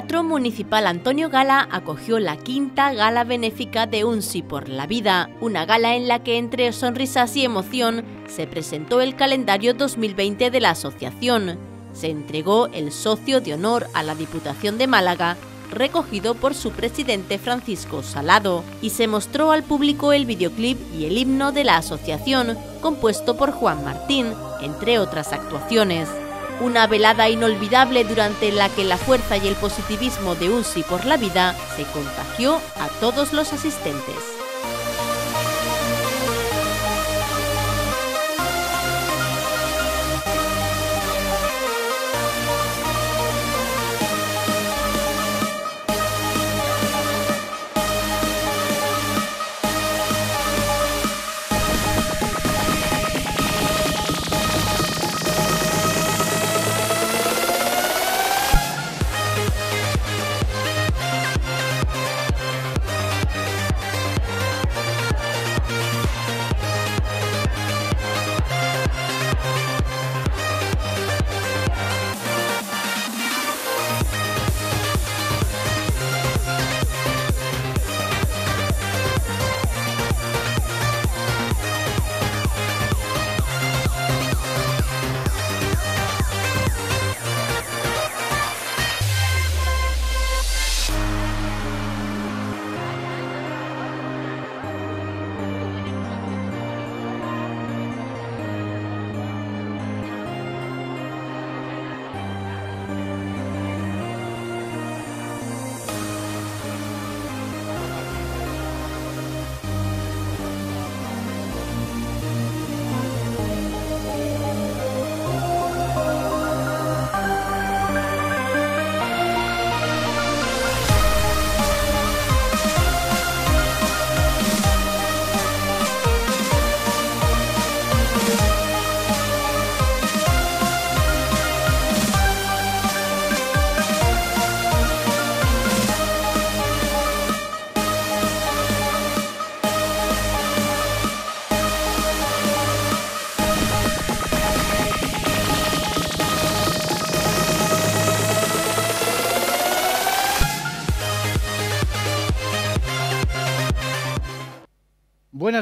Teatro Municipal Antonio Gala acogió la quinta gala benéfica de UNSI por la vida, una gala en la que entre sonrisas y emoción se presentó el calendario 2020 de la asociación. Se entregó el socio de honor a la Diputación de Málaga, recogido por su presidente Francisco Salado, y se mostró al público el videoclip y el himno de la asociación, compuesto por Juan Martín, entre otras actuaciones. Una velada inolvidable durante la que la fuerza y el positivismo de un sí por la vida se contagió a todos los asistentes.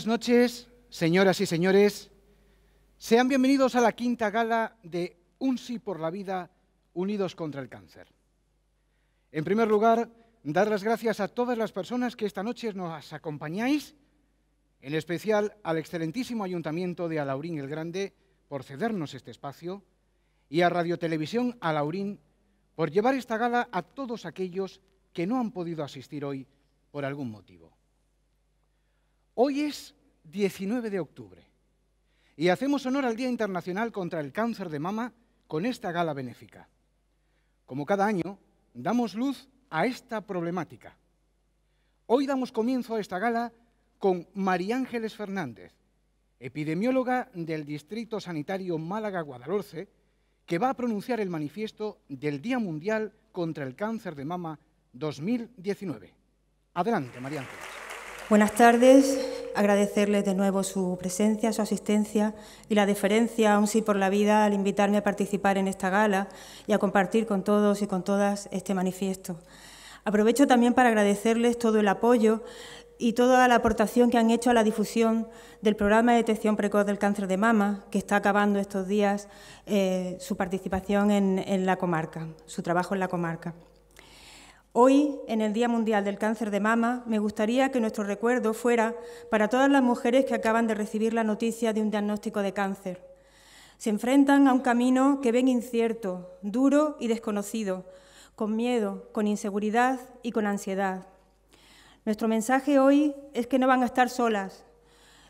Noches, señoras y señores. Sean bienvenidos a la quinta gala de Un sí por la vida, unidos contra el cáncer. En primer lugar, dar las gracias a todas las personas que esta noche nos acompañáis, en especial al excelentísimo Ayuntamiento de Alaurín el Grande por cedernos este espacio y a Radio Televisión Alaurín por llevar esta gala a todos aquellos que no han podido asistir hoy por algún motivo. Hoy es 19 de octubre y hacemos honor al Día Internacional contra el Cáncer de Mama con esta gala benéfica. Como cada año, damos luz a esta problemática. Hoy damos comienzo a esta gala con María Ángeles Fernández, epidemióloga del Distrito Sanitario Málaga-Guadalhorce, que va a pronunciar el manifiesto del Día Mundial contra el Cáncer de Mama 2019. Adelante, María Ángeles. Buenas tardes. Agradecerles de nuevo su presencia, su asistencia y la deferencia, aún sí por la vida, al invitarme a participar en esta gala y a compartir con todos y con todas este manifiesto. Aprovecho también para agradecerles todo el apoyo y toda la aportación que han hecho a la difusión del programa de detección precoz del cáncer de mama, que está acabando estos días eh, su participación en la comarca, su trabajo en la comarca. Hoy, en el Día Mundial del Cáncer de Mama, me gustaría que nuestro recuerdo fuera para todas las mujeres que acaban de recibir la noticia de un diagnóstico de cáncer. Se enfrentan a un camino que ven incierto, duro y desconocido, con miedo, con inseguridad y con ansiedad. Nuestro mensaje hoy es que no van a estar solas.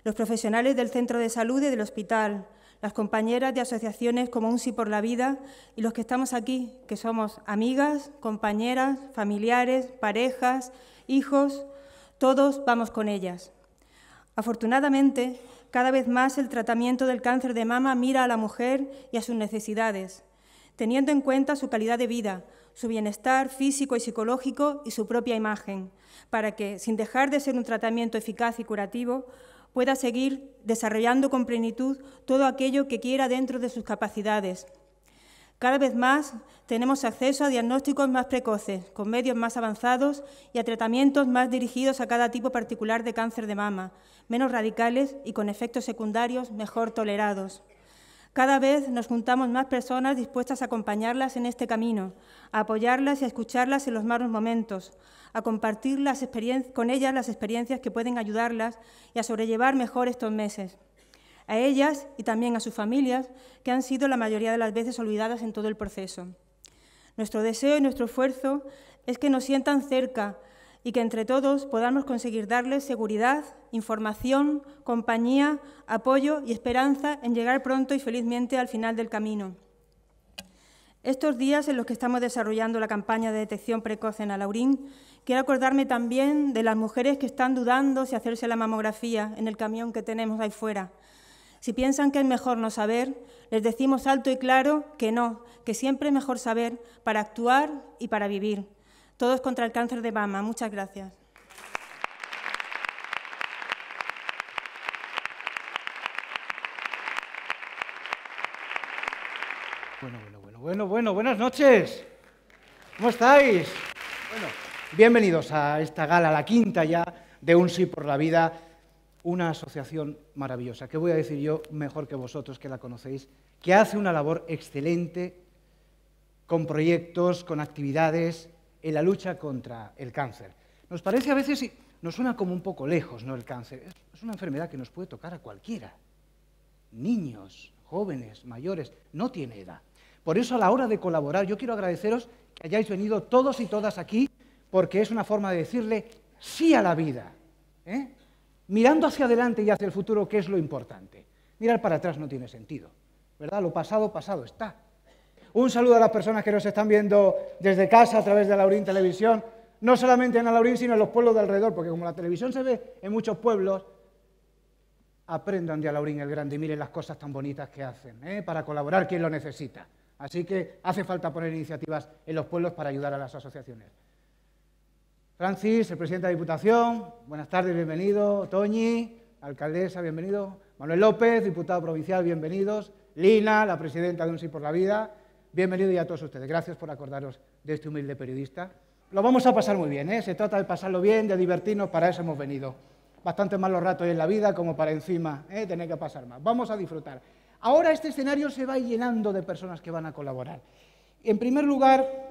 Los profesionales del centro de salud y del hospital, las compañeras de asociaciones como Un Sí por la Vida y los que estamos aquí, que somos amigas, compañeras, familiares, parejas, hijos, todos vamos con ellas. Afortunadamente, cada vez más el tratamiento del cáncer de mama mira a la mujer y a sus necesidades, teniendo en cuenta su calidad de vida, su bienestar físico y psicológico y su propia imagen, para que, sin dejar de ser un tratamiento eficaz y curativo, pueda seguir desarrollando con plenitud todo aquello que quiera dentro de sus capacidades. Cada vez más tenemos acceso a diagnósticos más precoces, con medios más avanzados y a tratamientos más dirigidos a cada tipo particular de cáncer de mama, menos radicales y con efectos secundarios mejor tolerados. Cada vez nos juntamos más personas dispuestas a acompañarlas en este camino, a apoyarlas y a escucharlas en los malos momentos, a compartir con ellas las experiencias que pueden ayudarlas y a sobrellevar mejor estos meses a ellas y también a sus familias, que han sido la mayoría de las veces olvidadas en todo el proceso. Nuestro deseo y nuestro esfuerzo es que nos sientan cerca y que entre todos podamos conseguir darles seguridad, información, compañía, apoyo y esperanza en llegar pronto y felizmente al final del camino. Estos días en los que estamos desarrollando la campaña de detección precoz en Alaurín, quiero acordarme también de las mujeres que están dudando si hacerse la mamografía en el camión que tenemos ahí fuera, si piensan que es mejor no saber, les decimos alto y claro que no, que siempre es mejor saber para actuar y para vivir. Todos contra el cáncer de mama. Muchas gracias. Bueno, bueno, bueno, bueno, bueno, buenas noches. ¿Cómo estáis? Bueno, bienvenidos a esta gala, la quinta ya de Un Sí por la Vida una asociación maravillosa, que voy a decir yo mejor que vosotros que la conocéis, que hace una labor excelente con proyectos, con actividades en la lucha contra el cáncer. Nos parece a veces, nos suena como un poco lejos, ¿no? El cáncer. Es una enfermedad que nos puede tocar a cualquiera. Niños, jóvenes, mayores, no tiene edad. Por eso a la hora de colaborar, yo quiero agradeceros que hayáis venido todos y todas aquí, porque es una forma de decirle sí a la vida. ¿eh? mirando hacia adelante y hacia el futuro, ¿qué es lo importante? Mirar para atrás no tiene sentido, ¿verdad? Lo pasado, pasado está. Un saludo a las personas que nos están viendo desde casa a través de Laurín Televisión, no solamente en Alaurín, sino en los pueblos de alrededor, porque como la televisión se ve en muchos pueblos, aprendan de Alaurín el Grande y miren las cosas tan bonitas que hacen, ¿eh? para colaborar quien lo necesita. Así que hace falta poner iniciativas en los pueblos para ayudar a las asociaciones. Francis, el presidente de la Diputación, buenas tardes, bienvenido. Toñi, alcaldesa, bienvenido. Manuel López, diputado provincial, bienvenidos. Lina, la presidenta de Un Sí por la Vida, bienvenido y a todos ustedes. Gracias por acordaros de este humilde periodista. Lo vamos a pasar muy bien, ¿eh? se trata de pasarlo bien, de divertirnos, para eso hemos venido. Bastante malos ratos en la vida como para encima ¿eh? tener que pasar más. Vamos a disfrutar. Ahora este escenario se va llenando de personas que van a colaborar. En primer lugar,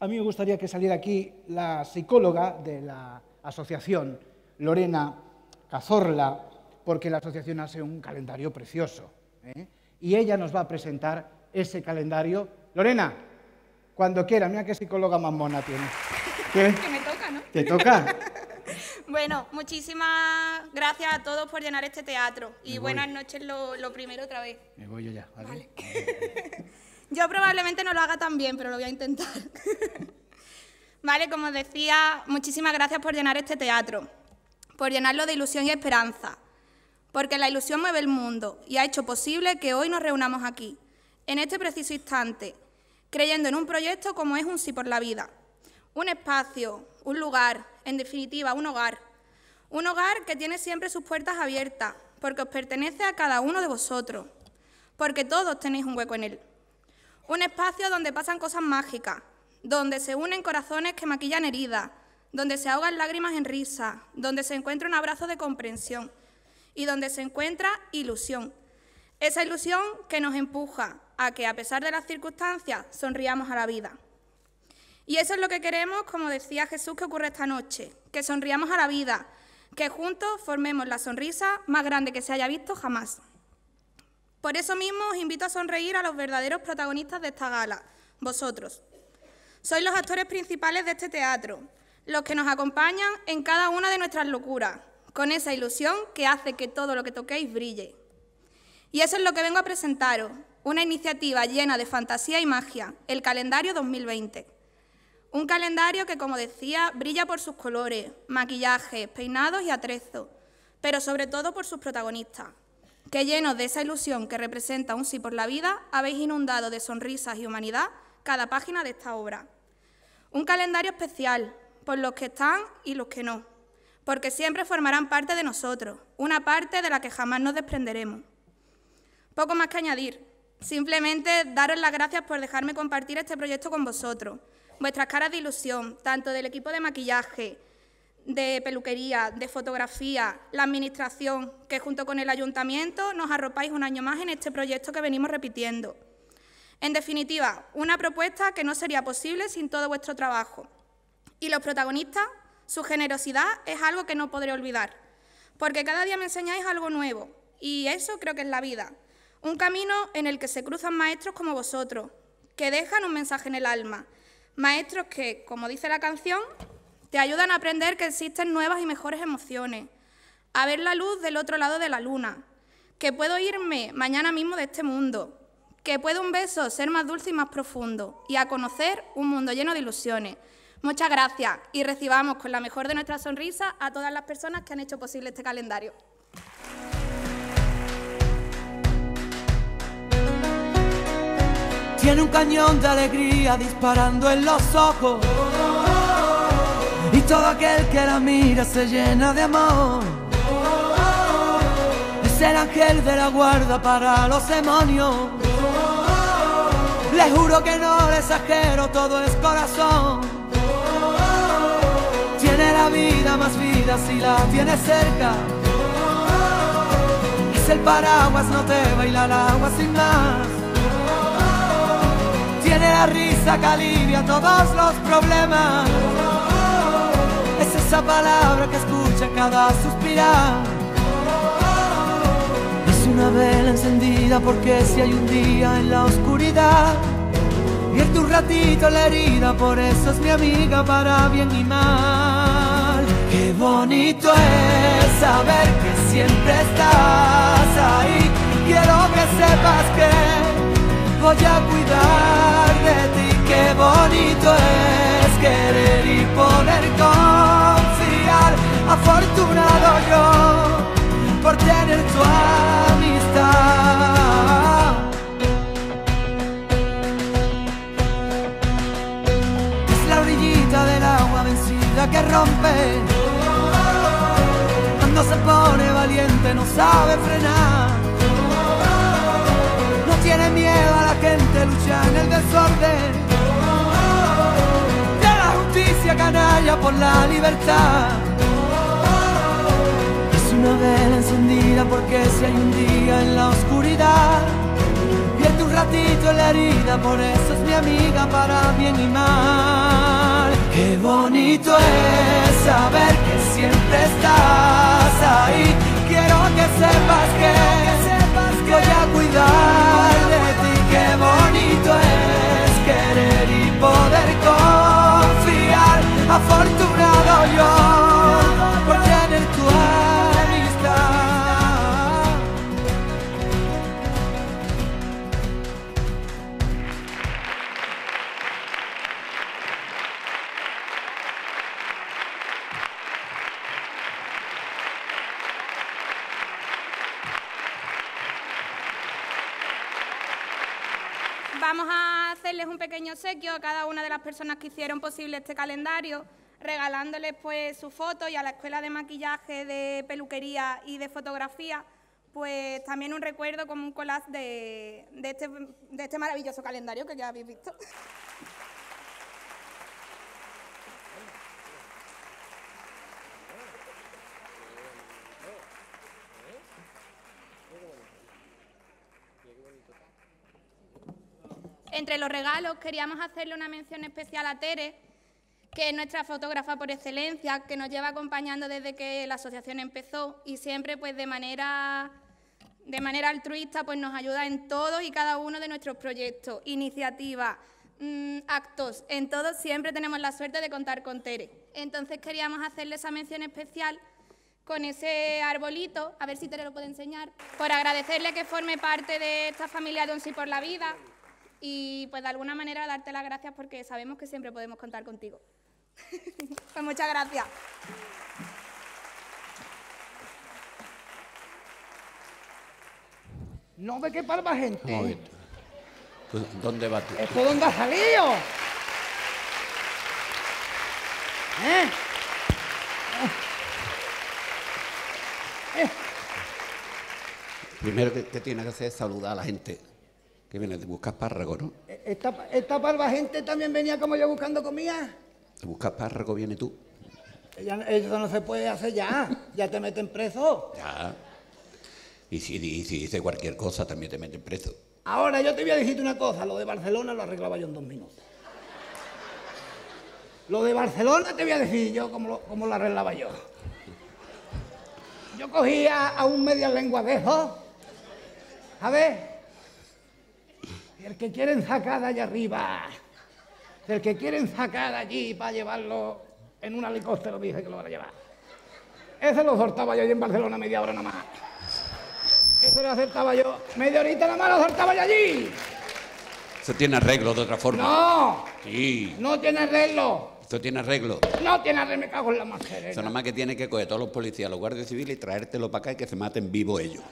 a mí me gustaría que saliera aquí la psicóloga de la asociación, Lorena Cazorla, porque la asociación hace un calendario precioso. ¿eh? Y ella nos va a presentar ese calendario. Lorena, cuando quiera, mira qué psicóloga más mona tiene. Que me toca, ¿no? ¿Te toca? bueno, muchísimas gracias a todos por llenar este teatro. Y buenas noches lo, primero otra vez. Me voy yo ya, ¿vale? Yo probablemente no lo haga tan bien, pero lo voy a intentar. vale, como decía, muchísimas gracias por llenar este teatro, por llenarlo de ilusión y esperanza, porque la ilusión mueve el mundo y ha hecho posible que hoy nos reunamos aquí, en este preciso instante, creyendo en un proyecto como es un Sí por la Vida. Un espacio, un lugar, en definitiva, un hogar. Un hogar que tiene siempre sus puertas abiertas, porque os pertenece a cada uno de vosotros, porque todos tenéis un hueco en él. Un espacio donde pasan cosas mágicas, donde se unen corazones que maquillan heridas, donde se ahogan lágrimas en risa, donde se encuentra un abrazo de comprensión y donde se encuentra ilusión. Esa ilusión que nos empuja a que, a pesar de las circunstancias, sonriamos a la vida. Y eso es lo que queremos, como decía Jesús, que ocurre esta noche, que sonriamos a la vida, que juntos formemos la sonrisa más grande que se haya visto jamás. Por eso mismo os invito a sonreír a los verdaderos protagonistas de esta gala, vosotros. Sois los actores principales de este teatro, los que nos acompañan en cada una de nuestras locuras, con esa ilusión que hace que todo lo que toquéis brille. Y eso es lo que vengo a presentaros, una iniciativa llena de fantasía y magia, el calendario 2020. Un calendario que, como decía, brilla por sus colores, maquillajes, peinados y atrezos, pero sobre todo por sus protagonistas, que llenos de esa ilusión que representa un sí por la vida, habéis inundado de sonrisas y humanidad cada página de esta obra. Un calendario especial, por los que están y los que no, porque siempre formarán parte de nosotros, una parte de la que jamás nos desprenderemos. Poco más que añadir. Simplemente daros las gracias por dejarme compartir este proyecto con vosotros. Vuestras caras de ilusión, tanto del equipo de maquillaje, de peluquería, de fotografía, la Administración, que junto con el Ayuntamiento nos arropáis un año más en este proyecto que venimos repitiendo. En definitiva, una propuesta que no sería posible sin todo vuestro trabajo. Y los protagonistas, su generosidad es algo que no podré olvidar, porque cada día me enseñáis algo nuevo, y eso creo que es la vida. Un camino en el que se cruzan maestros como vosotros, que dejan un mensaje en el alma. Maestros que, como dice la canción, te ayudan a aprender que existen nuevas y mejores emociones, a ver la luz del otro lado de la luna, que puedo irme mañana mismo de este mundo, que puede un beso ser más dulce y más profundo, y a conocer un mundo lleno de ilusiones. Muchas gracias y recibamos con la mejor de nuestras sonrisas a todas las personas que han hecho posible este calendario. Tiene un cañón de alegría disparando en los ojos. Y todo aquel que la mira se llena de amor. Es el ángel de la guarda para los demonios. Le juro que no le exagero, todo es corazón. Tiene la vida más vida si la tiene cerca. Es el paraguas, no te baila el agua sin más. Tiene la risa que alivia todos los problemas. Es esa palabra que escucha cada suspirar. Es una vela encendida porque si hay un día en la oscuridad, vierte un ratito la herida, por eso es mi amiga para bien y mal. Qué bonito es saber que siempre estás ahí. Quiero que sepas que voy a cuidar Afortunado yo por tener tu amistad. Es la orillita del agua vencida que rompe. Cuando se pone valiente no sabe frenar tiene miedo a la gente, lucha en el desorden. De la justicia canalla por la libertad. Una vela encendida porque si hay un día en la oscuridad, vierte un ratito en la herida, por eso es mi amiga para bien y mal. Qué bonito es saber que siempre estás ahí. Quiero que sepas que voy a cuidar de ti. Qué bonito es querer y poder confiar. Afortunado yo hacerles un pequeño obsequio a cada una de las personas que hicieron posible este calendario, regalándoles pues su foto y a la escuela de maquillaje, de peluquería y de fotografía, pues también un recuerdo como un collage de, este, de este maravilloso calendario que ya habéis visto. Entre los regalos queríamos hacerle una mención especial a Tere, que es nuestra fotógrafa por excelencia, que nos lleva acompañando desde que la asociación empezó y siempre pues de manera de manera altruista pues nos ayuda en todos y cada uno de nuestros proyectos, iniciativas, mm, actos, en todos siempre tenemos la suerte de contar con Tere. Entonces queríamos hacerle esa mención especial con ese arbolito, a ver si Tere lo puede enseñar, por agradecerle que forme parte de esta familia de Un por la Vida y pues de alguna manera darte las gracias porque sabemos que siempre podemos contar contigo. pues muchas gracias. No ve qué palma gente. Pues, ¿Dónde vas tú? ¿Esto dónde ha salido? ¿Eh? Primero que, que tienes que hacer es saludar a la gente. Que viene de buscar espárrago, ¿no? Esta, esta palva gente también venía como yo buscando comida. De buscar espárrago viene tú. Ya- eso no se puede hacer ya. Ya te meten preso. Ya. Y si, y si dice cualquier cosa, también te meten preso. Ahora yo te voy a decirte una cosa. Lo de Barcelona lo arreglaba yo en dos minutos. Lo de Barcelona te voy a decir yo cómo lo, cómo lo arreglaba yo. Yo cogía a un media lengua de esos. A ver. Y el que quieren sacar de allá arriba. El que quieren sacar de allí para llevarlo en un helicóptero, dice que lo van a llevar. Ese lo soltaba yo allí en Barcelona media hora nada más. Ese lo acertaba yo. Media horita nada más lo soltaba yo allí. Eso tiene arreglo de otra forma. No, Sí, no tiene arreglo. esto tiene arreglo. No tiene arreglo, me cago en la más Eso nada más que tiene que coger todos los policías, los guardias civiles y traértelo para acá y que se maten vivos ellos.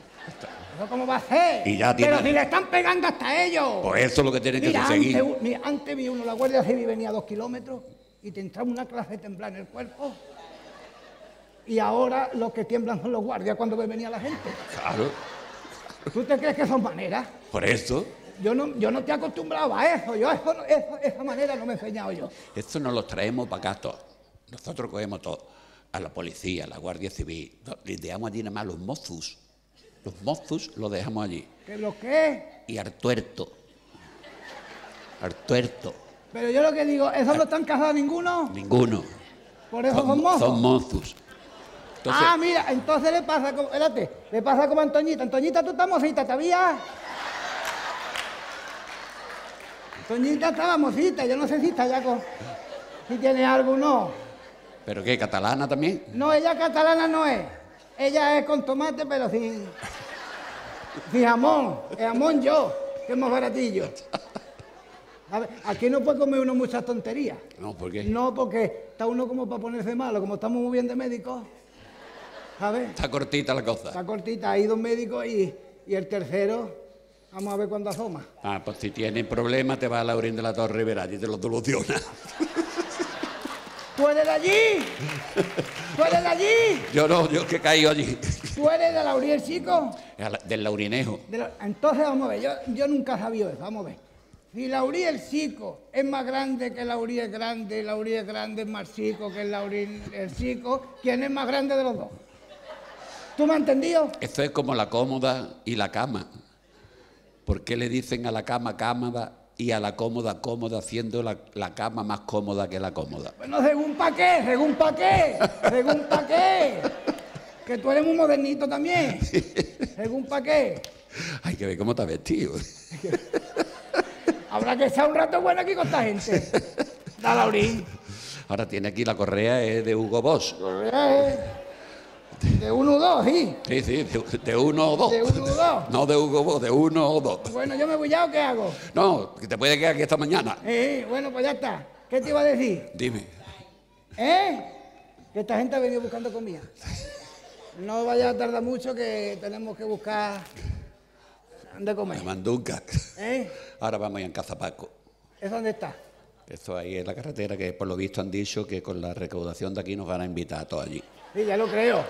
¿Eso cómo va a ser? Y ya tiene- Pero si le están pegando hasta ellos. Pues eso es lo que tienen que conseguir. antes, mira, antes vi uno, la Guardia Civil venía a dos kilómetros y te entraba una clase de temblar en el cuerpo. Y ahora los que tiemblan son los guardias cuando ve venía la gente. Claro, ¿Tú te crees que son maneras? por eso. Yo no, yo no te he acostumbrado a eso. Yo eso, no- eso- esa manera no me he enseñado yo. Esto nos lo traemos para acá todos. Nosotros cogemos todo. A la policía, a la Guardia Civil. No, Les dejamos allí nada más los mozos. Los mozos los dejamos allí. ¿Que lo que? Y al tuerto. Al tuerto. Pero yo lo que digo, ¿esos no están casados ninguno? Ninguno. Por eso son Son, mozos. son mozos. Entonces, ah, mira, entonces le pasa como, espérate, le pasa como a Antoñita. Antoñita, tú estás mocita, ¿todavía? Antoñita estaba mocita, yo no sé si está ya con... Si tiene algo o no. ¿pero qué? ¿Catalana también? No, ella catalana no es. Ella es con tomate, pero sin... Sin jamón. El jamón yo, que es más baratillo. A ver, aquí no puede comer uno muchas tonterías. No, ¿por qué? No, porque está uno como para ponerse malo, como estamos muy bien de médicos. ¿Sabes? Está cortita la cosa. Está cortita, hay dos médicos y, y el tercero, vamos a ver cuándo asoma. Ah, pues si tienes problemas, te vas a Laurín de la Torre y verás y te lo soluciona. ¿Tú eres de allí? ¿Tú eres de allí? Yo no, yo que he caído allí. ¿Tú eres de Lauriel Chico? Del Laurinejo. De la- Entonces vamos a ver, yo, yo nunca he sabido eso, vamos a ver. Si Lauriel Chico es más grande que Lauriel Grande, y Lauriel Grande es más chico que Lauriel el Chico, ¿quién es más grande de los dos? ¿Tú me has entendido? Esto es como la cómoda y la cama. ¿Por qué le dicen a la cama cómoda y a la cómoda cómoda, haciendo la, la cama más cómoda que la cómoda? Bueno, según pa' qué, según pa' qué, según pa' qué. Que tú eres muy modernito también. Según pa' qué. Hay que ver cómo está vestido. Habrá que estar un rato bueno aquí con esta gente. Da Laurín. Ahora tiene aquí la correa de Hugo Boss. Eh, De uno o dos, sí. Sí, sí, de, de uno o dos. De uno o dos. No de Hugo Boss, de uno o dos. Bueno, yo me voy ya o qué hago. No, que te puede quedar aquí esta mañana. Eh, bueno, pues ya está. ¿Qué te iba a decir? Dime. ¿Eh? Que esta gente ha venido buscando comida. No vaya a tardar mucho que tenemos que buscar de comer. La manduca. ¿Eh? Ahora vamos a ir en Cazapaco. ¿Es dónde está? Esto ahí es la carretera que por lo visto han dicho que con la recaudación de aquí nos van a invitar a todos allí. Sí, ya lo creo.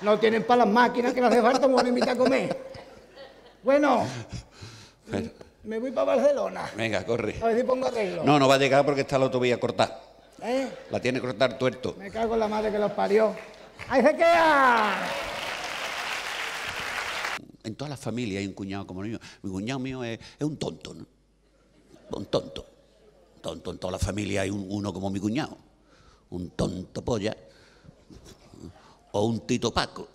No tienen para las máquinas que no hace falta, me van a invitar a comer. Bueno, Bueno, me voy para Barcelona. venga, corre. A ver si pongo arreglo. No, no va a llegar porque está la autovía cortada. ¿Eh? La tiene que cortar tuerto. Me cago en la madre que los parió. ¡Ahí se queda! En todas las familias hay un cuñado como el mío. Mi cuñado mío es, es un tonto, ¿no? Un tonto. Tonto. En toda la familia hay un- uno como mi cuñado. Un tonto polla. O un Tito Paco.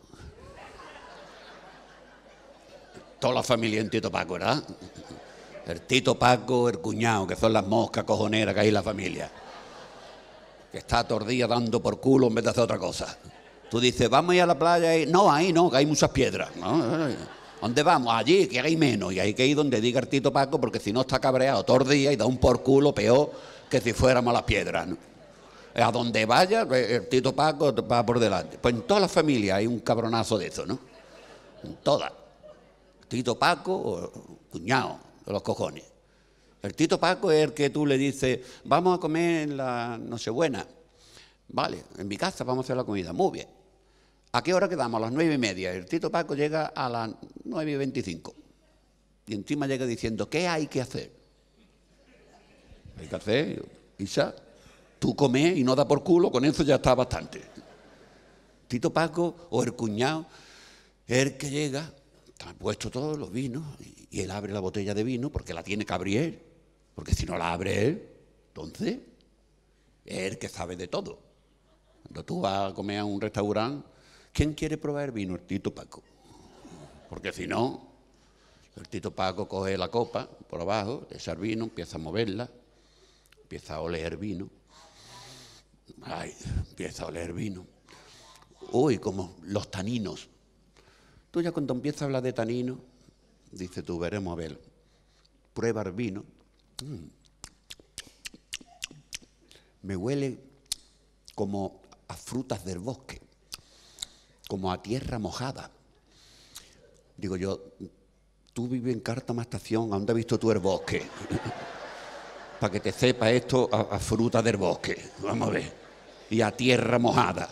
Toda la familia es un Tito Paco, ¿verdad? El Tito Paco, el cuñado, que son las moscas cojoneras que hay en la familia. Que está día dando por culo en vez de hacer otra cosa. Tú dices, vamos a ir a la playa y... No, ahí no, que hay muchas piedras. ¿no? ¿Dónde vamos? Allí, que hay menos. Y hay que ir donde diga el Tito Paco, porque si no está cabreado todo el día y da un por culo peor que si fuéramos las piedras. ¿no? A donde vaya, el Tito Paco va por delante. Pues en todas las familias hay un cabronazo de eso, ¿no? En todas. Tito Paco, cuñado de los cojones. El Tito Paco es el que tú le dices, vamos a comer en la Nochebuena. Vale, en mi casa vamos a hacer la comida. Muy bien. ¿A qué hora quedamos? A las nueve y media. El Tito Paco llega a las nueve y veinticinco. Y encima llega diciendo, ¿qué hay que hacer? Hay que hacer, Isa, tú comes y no da por culo, con eso ya está bastante. Tito Paco o el cuñado, el que llega, está puesto todos los vinos y él abre la botella de vino porque la tiene que abrir él. Porque si no la abre él, entonces es el que sabe de todo. Cuando tú vas a comer a un restaurante, ¿quién quiere probar vino? El Tito Paco. Porque si no, el Tito Paco coge la copa por abajo, echa el vino, empieza a moverla, empieza a oler vino. Ay, empieza a oler vino. Uy, como los taninos. Tú ya cuando empiezas a hablar de taninos, dice tú, veremos a ver, prueba el vino. Mm. Me huele como a frutas del bosque, como a tierra mojada. Digo yo, tú vives en Cártama Estación, ¿a dónde has visto tú el bosque? Para que te sepa esto a, a fruta del bosque, vamos a ver, y a tierra mojada.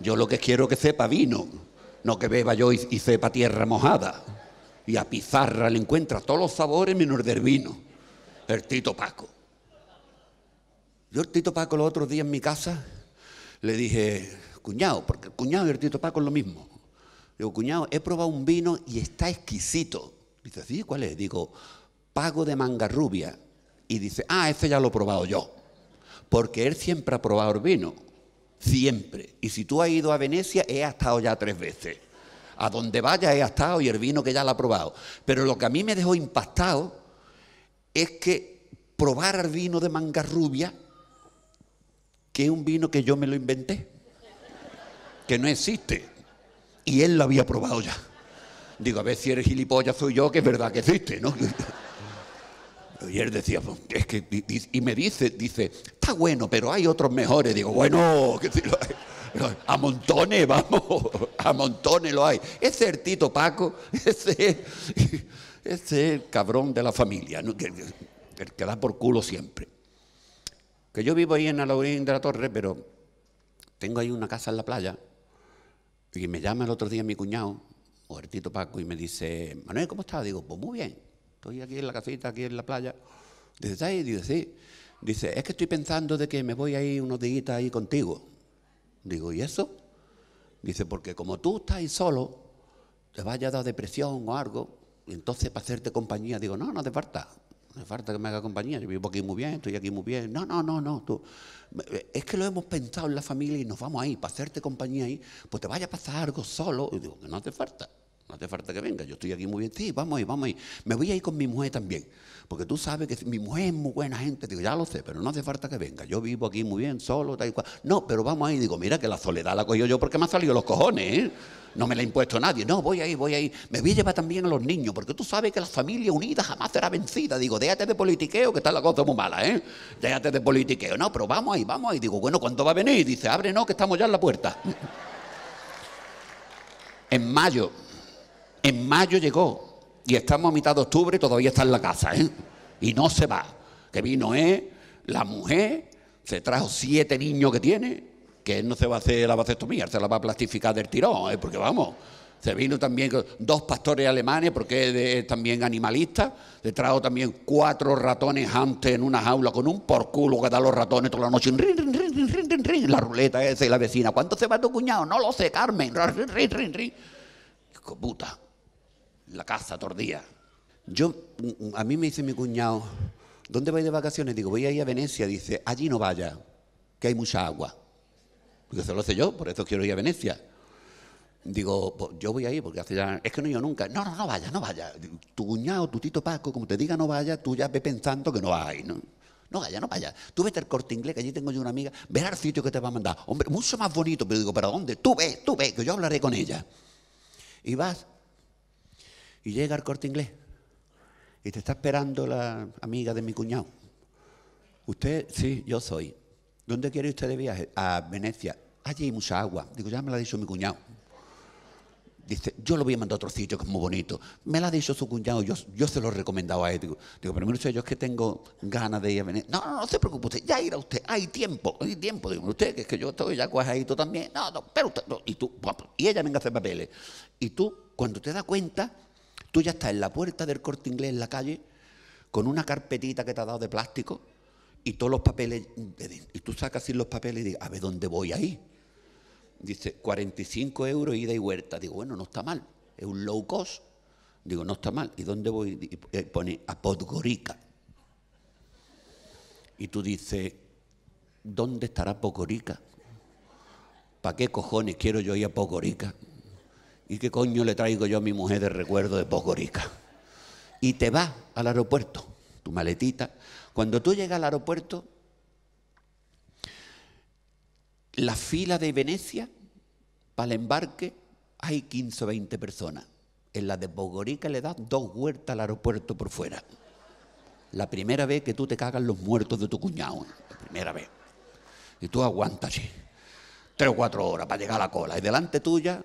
Yo lo que quiero que sepa vino, no que beba yo y, sepa tierra mojada. Y a pizarra le encuentra todos los sabores menos del vino, el Tito Paco. Yo el Tito Paco los otros días en mi casa le dije, cuñado, porque el cuñado y el Tito Paco es lo mismo. Digo, cuñado, he probado un vino y está exquisito. Dice, ¿sí? ¿Cuál es? Digo, Pago de manga rubia. Y dice, ah, ese ya lo he probado yo. Porque él siempre ha probado el vino. Siempre. Y si tú has ido a Venecia, he estado ya tres veces. A donde vaya he estado y el vino que ya lo ha probado. Pero lo que a mí me dejó impactado es que probar el vino de manga rubia, que es un vino que yo me lo inventé, que no existe. Y él lo había probado ya. Digo, a ver si eres gilipollas soy yo, que es verdad que existe, ¿no? Y él decía, pues, es que, y me dice, dice, está bueno, pero hay otros mejores. Digo, bueno. A montones, vamos, a montones lo hay. Ese es el Paco, ese, es el cabrón de la familia, el que da por culo siempre. Que yo vivo ahí en Alaurín de la Torre, pero tengo ahí una casa en la playa y me llama el otro día mi cuñado, o el Paco, y me dice, Manuel, ¿cómo estás? Digo, pues muy bien, estoy aquí en la casita, aquí en la playa. Dice, ¿estás ahí? Dice, sí. Dice, es que estoy pensando de que me voy ahí unos días ahí contigo. Digo, ¿y eso? Dice, porque como tú estás ahí solo, te vaya a dar depresión o algo, y entonces para hacerte compañía, digo, no, no hace falta, no hace falta que me haga compañía, yo vivo aquí muy bien, estoy aquí muy bien. No, no, no, no, tú. Es que lo hemos pensado en la familia y nos vamos ahí, para hacerte compañía ahí, pues te vaya a pasar algo solo. Y digo, no hace falta, no hace falta que venga, yo estoy aquí muy bien. Sí, vamos ahí, vamos ahí. Me voy a ir con mi mujer también, porque tú sabes que mi mujer es muy buena gente. Digo, ya lo sé, pero no hace falta que venga. Yo vivo aquí muy bien, solo, tal y cual. No, pero vamos ahí. Digo, mira que la soledad la cogido yo porque me ha salido los cojones, ¿eh? No me la ha impuesto nadie. No, voy ahí, voy ahí. Me voy a llevar también a los niños, porque tú sabes que la familia unida jamás será vencida. Digo, déjate de politiqueo, que está la cosa muy mala, ¿eh? Déjate de politiqueo. No, pero vamos ahí, vamos ahí. Digo, bueno, ¿cuándo va a venir? Dice, abre, no, que estamos ya en la puerta. en mayo, en mayo llegó. Y estamos a mitad de octubre y todavía está en la casa, ¿eh? Y no se va. Que vino, ¿eh? La mujer, se trajo siete niños que tiene, que él no se va a hacer la vasectomía, se la va a plastificar del tirón, ¿eh? porque vamos, se vino también dos pastores alemanes, porque es también animalista, se trajo también cuatro ratones antes en una jaula con un por culo que da los ratones toda la noche, rin, rin, rin, la ruleta esa y la vecina, ¿cuánto se va tu cuñado? No lo sé, Carmen, rin, rin, puta, la casa tordía. Yo, mm, a mí me dice mi cuñado, ¿dónde vais de vacaciones? Digo, voy a ir a Venecia, dice, allí no vaya, que hay mucha agua. Digo, eso lo sé yo, por eso quiero ir a Venecia. Digo, pues yo voy ahí porque hace ya. Es que no ido nunca. No, no, no vaya, no vaya. Tu cuñado, tu tito Paco, como te diga no vaya, tú ya ves pensando que no ir, ¿no? No vaya, no vaya. Tú vete al corte inglés, que allí tengo yo una amiga, verás el sitio que te va a mandar. Hombre, mucho más bonito, pero digo, ¿para dónde? Tú ve, tú ve, que yo hablaré con ella. Y vas, y llega al corte inglés, y te está esperando la amiga de mi cuñado. Usted, sí, yo soy. ¿Dónde quiere usted de viaje? A Venecia. Allí hay mucha agua. Digo, ya me lo ha dicho mi cuñado. Dice, yo lo voy a mandar a otro sitio que es muy bonito. Me lo ha dicho su cuñado, yo, yo se lo he recomendado a él. Digo, digo pero mire usted, yo es que tengo ganas de ir a Venecia. No, no, no se preocupe usted, ya irá usted, hay tiempo, hay tiempo. Digo, usted, que es que yo estoy ya cuajadito también. No, no, pero usted, y tú, y ella venga a hacer papeles. Y tú, cuando te das cuenta, Tú ya estás en la puerta del corte inglés en la calle con una carpetita que te ha dado de plástico y todos los papeles. Y tú sacas así los papeles y dices, a ver dónde voy ahí. Dice, 45 euros ida y vuelta. Digo, bueno, no está mal. Es un low cost. Digo, no está mal. ¿Y dónde voy? Y eh, pone a Podgorica. Y tú dices, ¿dónde estará Podgorica? ¿Para qué cojones quiero yo ir a Podgorica? ¿Y qué coño le traigo yo a mi mujer de recuerdo de Podgorica? Y te vas al aeropuerto, tu maletita. Cuando tú llegas al aeropuerto, la fila de Venecia para el embarque hay 15 o 20 personas. En la de Bogorica le das dos huertas al aeropuerto por fuera. La primera vez que tú te cagas los muertos de tu cuñado. La primera vez. Y tú aguantas así. Tres o cuatro horas para llegar a la cola. Y delante tuya,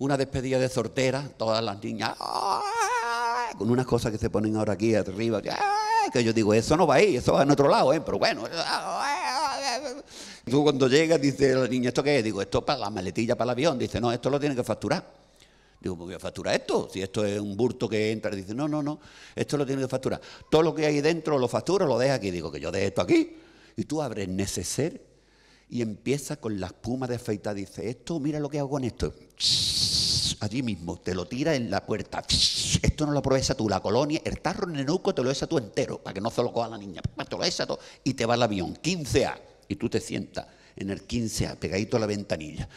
una despedida de sortera, todas las niñas. Con unas cosas que se ponen ahora aquí arriba. Que yo digo, eso no va ahí, eso va en otro lado, ¿eh? Pero bueno. Tú cuando llegas, dice la niña, ¿esto qué es? Digo, esto es para la maletilla para el avión. Dice, no, esto lo tiene que facturar. Digo, ¿por qué factura esto? Si esto es un burto que entra, dice, no, no, no, esto lo tiene que facturar. Todo lo que hay dentro lo factura, lo deja aquí. Digo, que yo dejo esto aquí. Y tú abres neceser y empieza con la espuma de afeitar. Dice, esto, mira lo que hago con esto. Allí mismo, te lo tira en la puerta. Esto no lo aprovecha tú, la colonia, el tarro nenuco te lo esa tú entero, para que no se lo coja la niña. Te lo esa todo y te va al avión. 15A. Y tú te sientas en el 15A, pegadito a la ventanilla.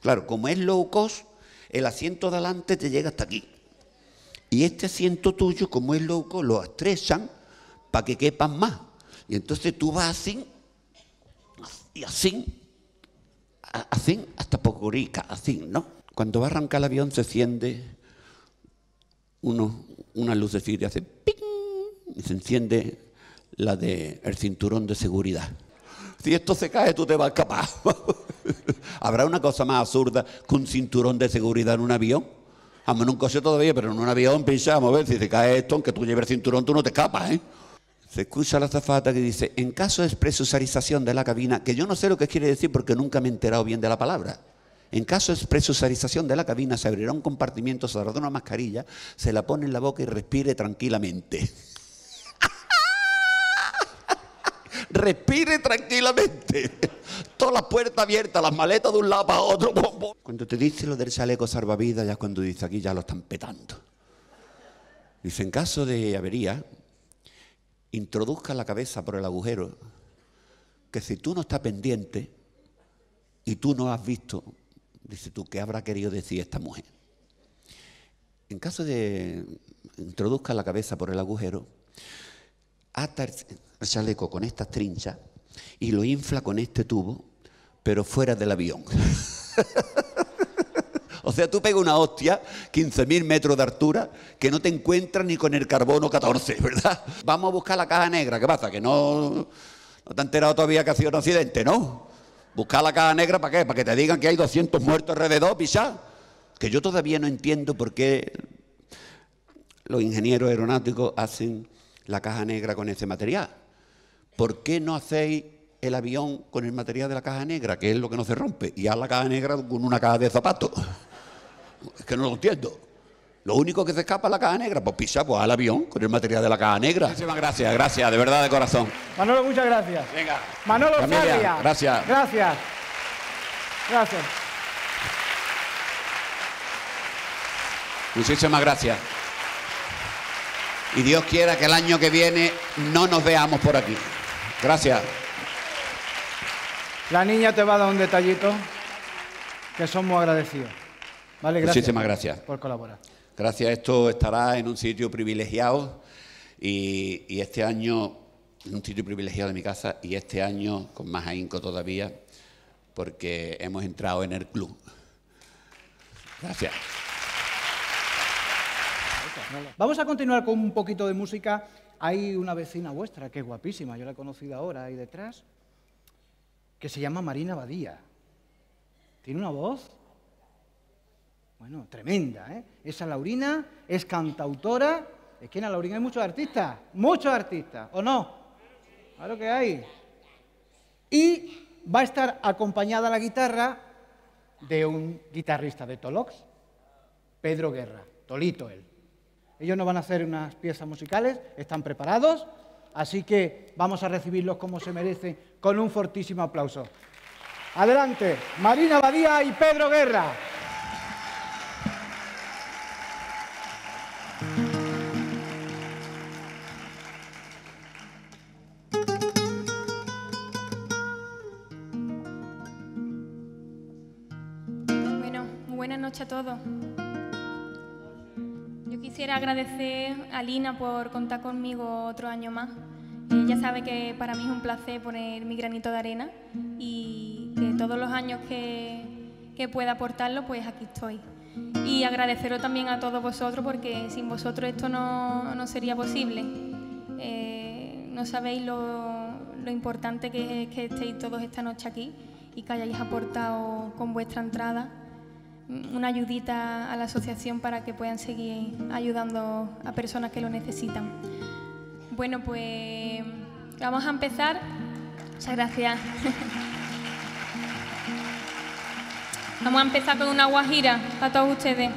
Claro, como es low cost, el asiento de adelante te llega hasta aquí. Y este asiento tuyo, como es loco, lo estrechan para que quepan más. Y entonces tú vas así, y así, así, hasta Pocorica, así, ¿no? Cuando va a arrancar el avión se enciende uno, una lucecita y hace ¡ping! y se enciende la del el cinturón de seguridad. Si esto se cae, tú te vas a escapar. ¿Habrá una cosa más absurda que un cinturón de seguridad en un avión? A en un coche todavía, pero en un avión pensamos, a ver, si se cae esto, aunque tú lleves el cinturón, tú no te escapas, ¿eh? Se escucha la zafata que dice, en caso de expresurización de la cabina, que yo no sé lo que quiere decir porque nunca me he enterado bien de la palabra. En caso de expresurización de la cabina, se abrirá un compartimiento, se dará una mascarilla, se la pone en la boca y respire tranquilamente. respire tranquilamente. Todas las puertas abiertas, las maletas de un lado para otro. Cuando te dice lo del chaleco salvavidas, ya cuando dice aquí ya lo están petando. Dice, en caso de avería, introduzca la cabeza por el agujero, que si tú no estás pendiente y tú no has visto, dice tú, ¿qué habrá querido decir esta mujer? En caso de introduzca la cabeza por el agujero, ata el chaleco con estas trinchas y lo infla con este tubo, pero fuera del avión. o sea, tú pegas una hostia, 15.000 metros de altura, que no te encuentras ni con el carbono 14, ¿verdad? Vamos a buscar la caja negra. ¿Qué pasa? Que no, no te has enterado todavía que ha sido un accidente, ¿no? Buscar la caja negra para qué? Para que te digan que hay 200 muertos alrededor, pisá. Que yo todavía no entiendo por qué los ingenieros aeronáuticos hacen la caja negra con ese material. ¿Por qué no hacéis el avión con el material de la caja negra, que es lo que no se rompe, y haz la caja negra con una caja de zapatos? Es que no lo entiendo. Lo único que se escapa es la caja negra. Pues pisa, pues al avión con el material de la caja negra. Muchísimas gracias, gracias, de verdad, de corazón. Manolo, muchas gracias. Venga. Manolo Familia, gracias. Gracias. Gracias. Muchísimas gracias. Y Dios quiera que el año que viene no nos veamos por aquí. Gracias. La niña te va a dar un detallito que somos agradecidos. Vale, gracias. Muchísimas gracias. Por colaborar. Gracias, esto estará en un sitio privilegiado y, y este año, en un sitio privilegiado de mi casa y este año con más ahínco todavía porque hemos entrado en el club. Gracias. Vamos a continuar con un poquito de música. Hay una vecina vuestra que es guapísima, yo la he conocido ahora ahí detrás, que se llama Marina Badía. Tiene una voz, bueno, tremenda, ¿eh? Esa Laurina es cantautora. Es que en la Laurina hay muchos artistas, muchos artistas, ¿o no? Claro que hay. Y va a estar acompañada la guitarra de un guitarrista de Tolox, Pedro Guerra, Tolito él. Ellos nos van a hacer unas piezas musicales, están preparados, así que vamos a recibirlos como se merecen con un fortísimo aplauso. Adelante, Marina Badía y Pedro Guerra. A todos. Yo quisiera agradecer a Lina por contar conmigo otro año más. Ella sabe que para mí es un placer poner mi granito de arena y que todos los años que, que pueda aportarlo, pues aquí estoy. Y agradeceros también a todos vosotros porque sin vosotros esto no, no sería posible. Eh, no sabéis lo, lo importante que es que estéis todos esta noche aquí y que hayáis aportado con vuestra entrada una ayudita a la asociación para que puedan seguir ayudando a personas que lo necesitan. Bueno, pues vamos a empezar. Muchas gracias. Vamos a empezar con una guajira para todos ustedes.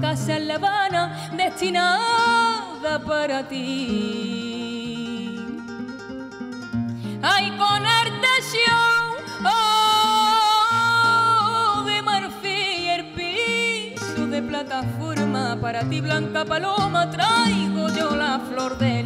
casa en La Habana destinada para ti. Ay, conertación, oh, de marfil el piso de plataforma para ti, blanca paloma, traigo yo la flor de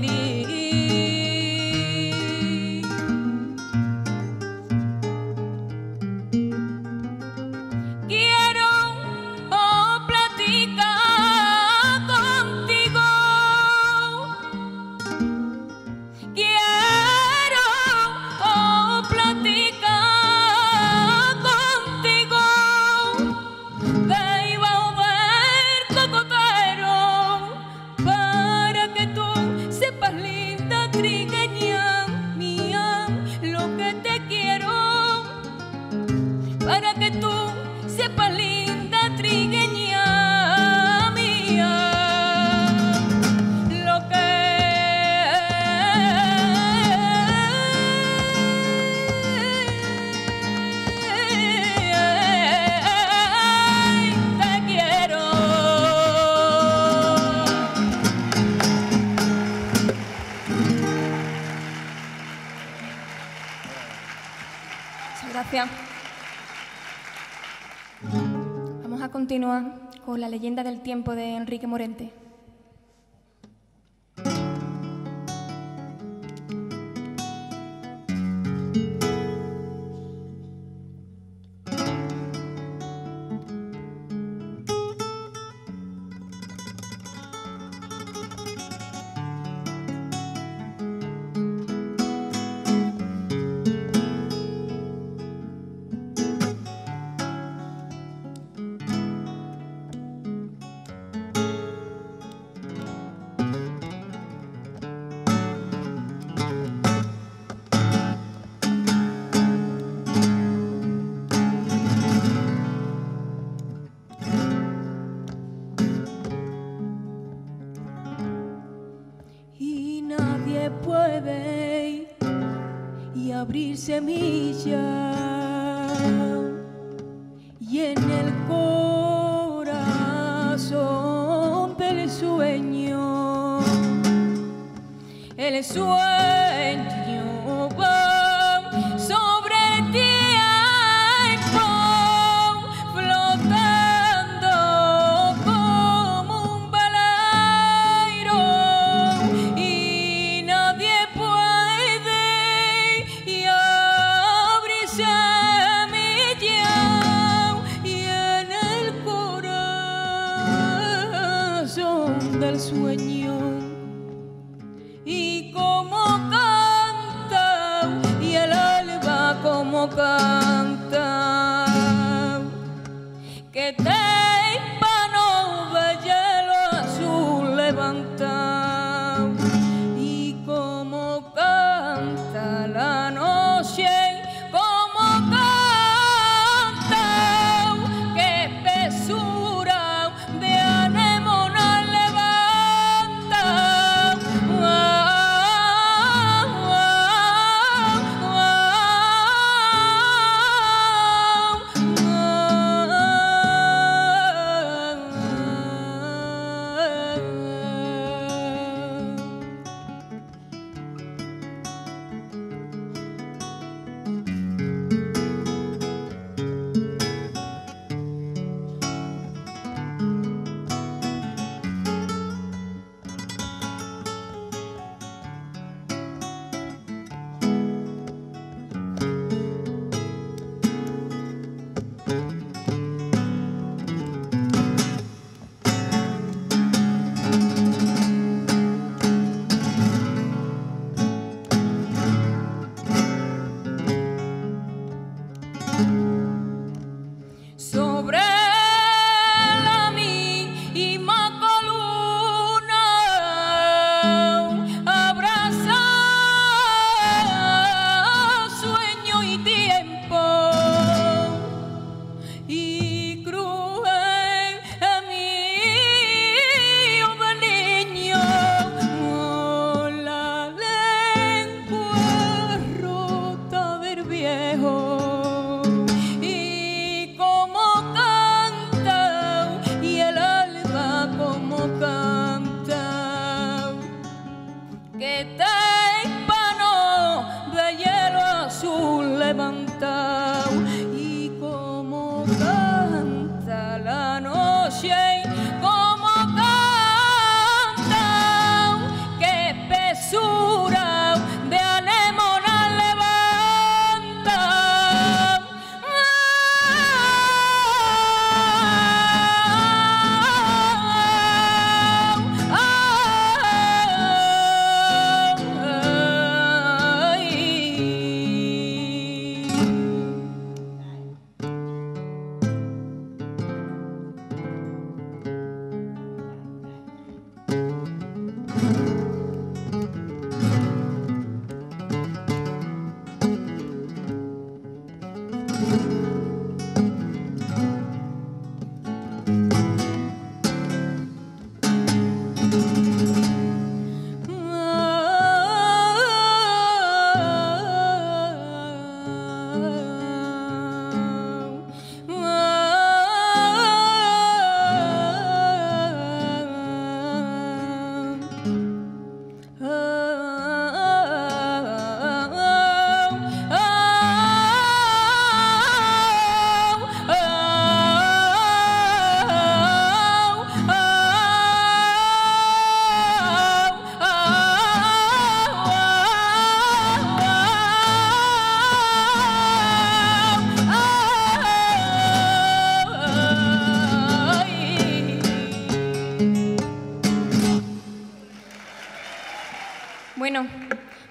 leyenda del tiempo de Enrique Morente. semillas.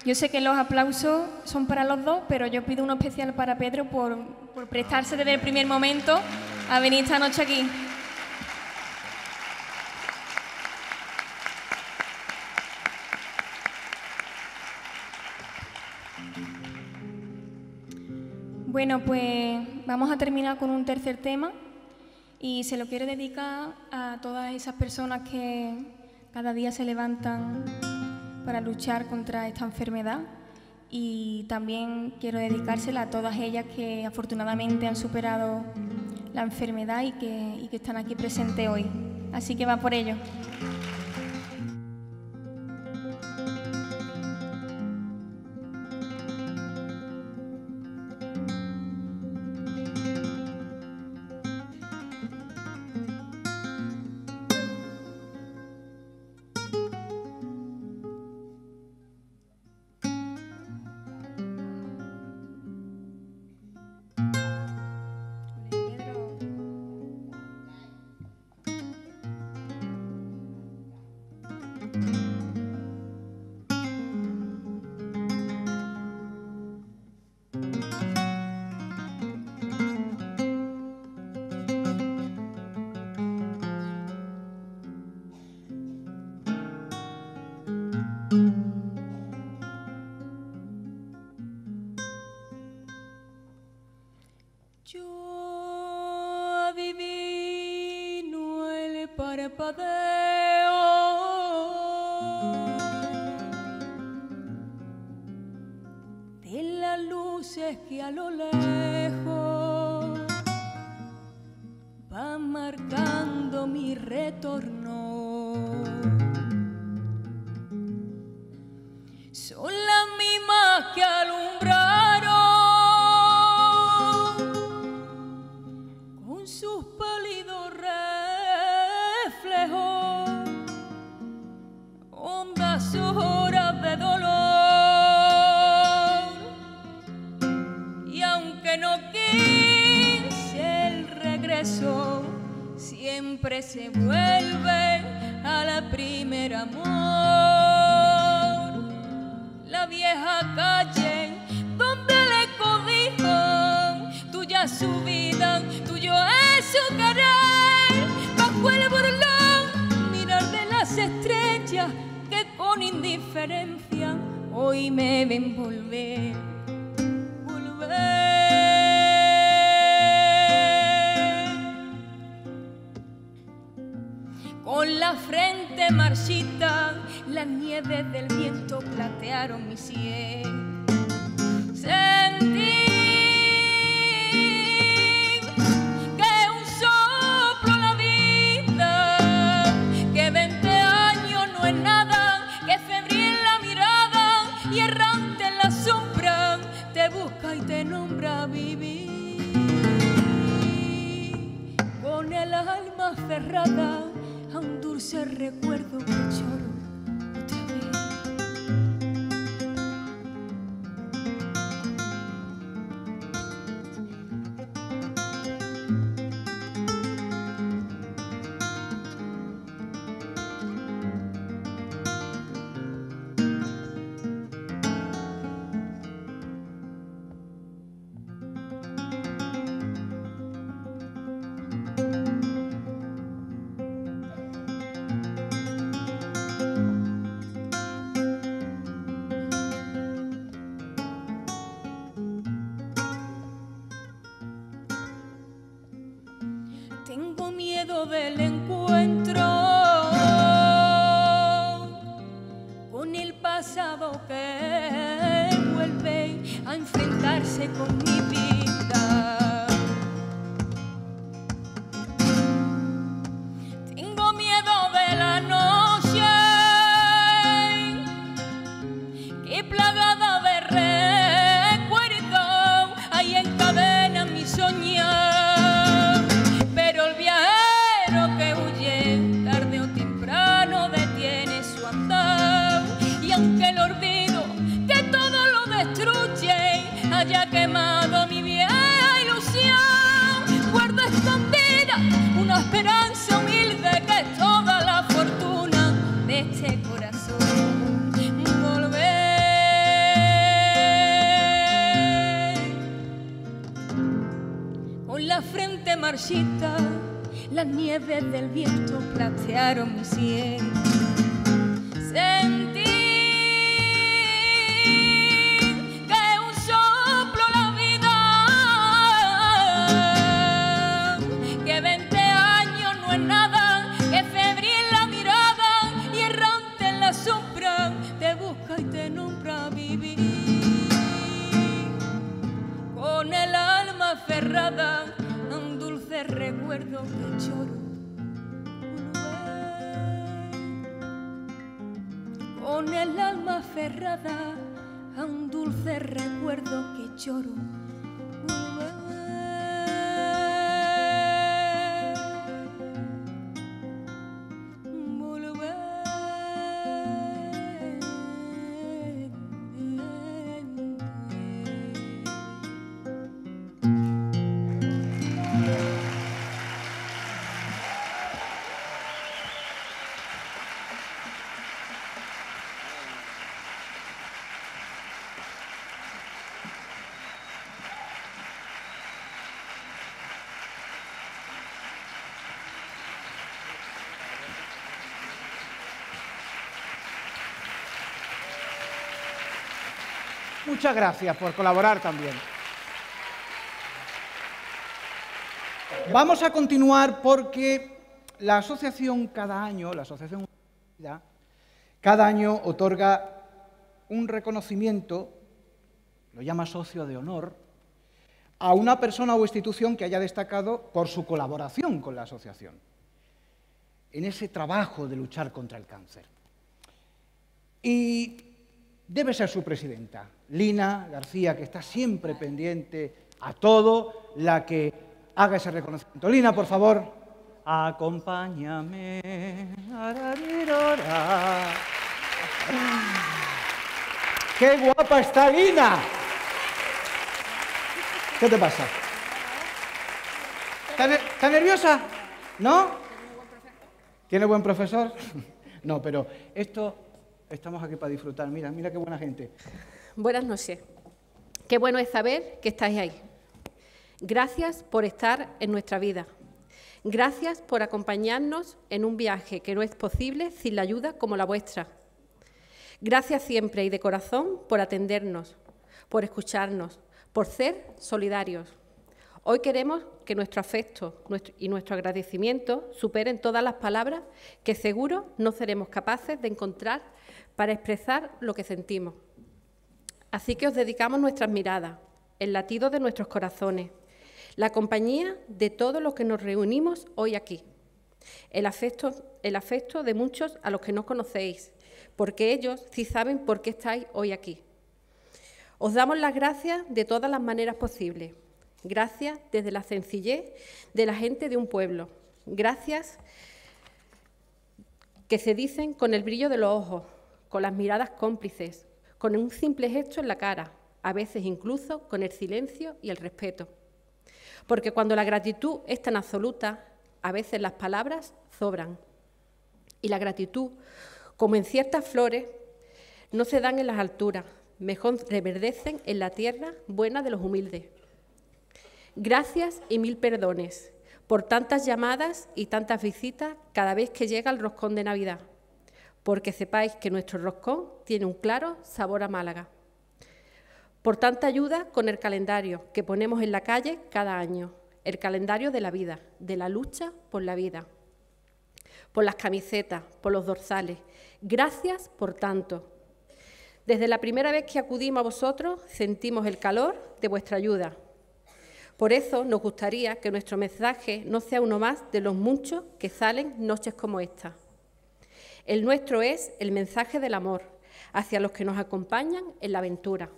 Yo sé que los aplausos son para los dos, pero yo pido uno especial para Pedro por, por prestarse desde el primer momento a venir esta noche aquí. Bueno, pues vamos a terminar con un tercer tema y se lo quiero dedicar a todas esas personas que cada día se levantan para luchar contra esta enfermedad y también quiero dedicársela a todas ellas que afortunadamente han superado la enfermedad y que, están aquí presentes hoy. Así que va por ello. Luces que a lo lejos van marcando mi retorno. Esperanza humilde que es toda la fortuna de este corazón. Volver con la frente marchita, las nieves del viento platearon mi sien. Muchas gracias por colaborar también. Vamos a continuar porque la asociación cada año, la asociación cada año otorga un reconocimiento, lo llama socio de honor, a una persona o institución que haya destacado por su colaboración con la asociación en ese trabajo de luchar contra el cáncer. Y debe ser su presidenta, Lina García, que está siempre pendiente a todo, la que haga ese reconocimiento. Lina, por favor, acompáñame. ¡Qué guapa está Lina! ¿Qué te pasa? ¿Está, ne- está nerviosa? ¿No? ¿Tiene buen profesor? No, pero esto estamos aquí para disfrutar. Mira, mira qué buena gente. Buenas noches. Qué bueno es saber que estáis ahí. Gracias por estar en nuestra vida. Gracias por acompañarnos en un viaje que no es posible sin la ayuda como la vuestra. Gracias siempre y de corazón por atendernos, por escucharnos, por ser solidarios. Hoy queremos que nuestro afecto y nuestro agradecimiento superen todas las palabras que seguro no seremos capaces de encontrar para expresar lo que sentimos. Así que os dedicamos nuestras miradas, el latido de nuestros corazones, la compañía de todos los que nos reunimos hoy aquí, el afecto, de muchos a los que no conocéis, porque ellos sí saben por qué estáis hoy aquí. Os damos las gracias de todas las maneras posibles. Gracias desde la sencillez de la gente de un pueblo. Gracias que se dicen con el brillo de los ojos, con las miradas cómplices, con un simple gesto en la cara, a veces incluso con el silencio y el respeto. Porque cuando la gratitud es tan absoluta, a veces las palabras sobran. Y la gratitud, como en ciertas flores, no se dan en las alturas, mejor reverdecen en la tierra buena de los humildes. Gracias y mil perdones por tantas llamadas y tantas visitas cada vez que llega el roscón de Navidad, porque sepáis que nuestro roscón tiene un claro sabor a Málaga. Por tanta ayuda con el calendario que ponemos en la calle cada año, el calendario de la vida, de la lucha por la vida. por las camisetas, por los dorsales. Gracias por tanto. Desde la primera vez que acudimos a vosotros sentimos el calor de vuestra ayuda. Por eso nos gustaría que nuestro mensaje no sea uno más de los muchos que salen noches como esta. El nuestro es el mensaje del amor hacia los que nos acompañan en la aventura.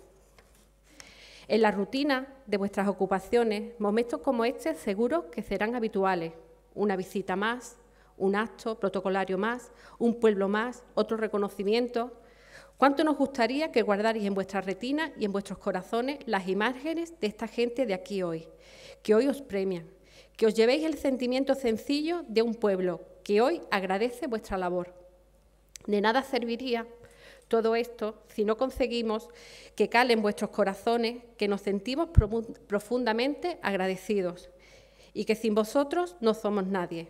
En la rutina de vuestras ocupaciones, momentos como este seguro que serán habituales. Una visita más, un acto protocolario más, un pueblo más, otro reconocimiento. ¿Cuánto nos gustaría que guardarais en vuestras retinas y en vuestros corazones las imágenes de esta gente de aquí hoy, que hoy os premian, que os llevéis el sentimiento sencillo de un pueblo que hoy agradece vuestra labor? De nada serviría todo esto si no conseguimos que cale en vuestros corazones que nos sentimos profundamente agradecidos y que sin vosotros no somos nadie.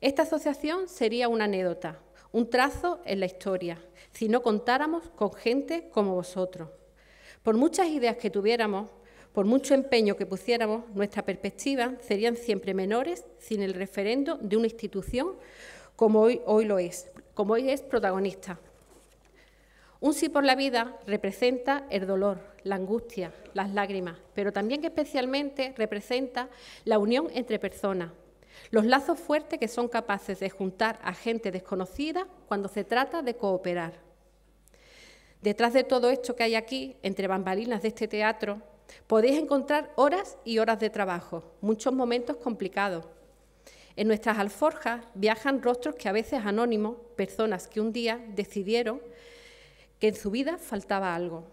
Esta asociación sería una anécdota, un trazo en la historia, si no contáramos con gente como vosotros. Por muchas ideas que tuviéramos, por mucho empeño que pusiéramos, nuestra perspectiva serían siempre menores sin el referendo de una institución como hoy lo es, como hoy es protagonista. Un sí por la vida representa el dolor, la angustia, las lágrimas, pero también especialmente representa la unión entre personas, los lazos fuertes que son capaces de juntar a gente desconocida cuando se trata de cooperar. Detrás de todo esto que hay aquí, entre bambalinas de este teatro, podéis encontrar horas y horas de trabajo, muchos momentos complicados. En nuestras alforjas viajan rostros que a veces anónimos, personas que un día decidieron que en su vida faltaba algo.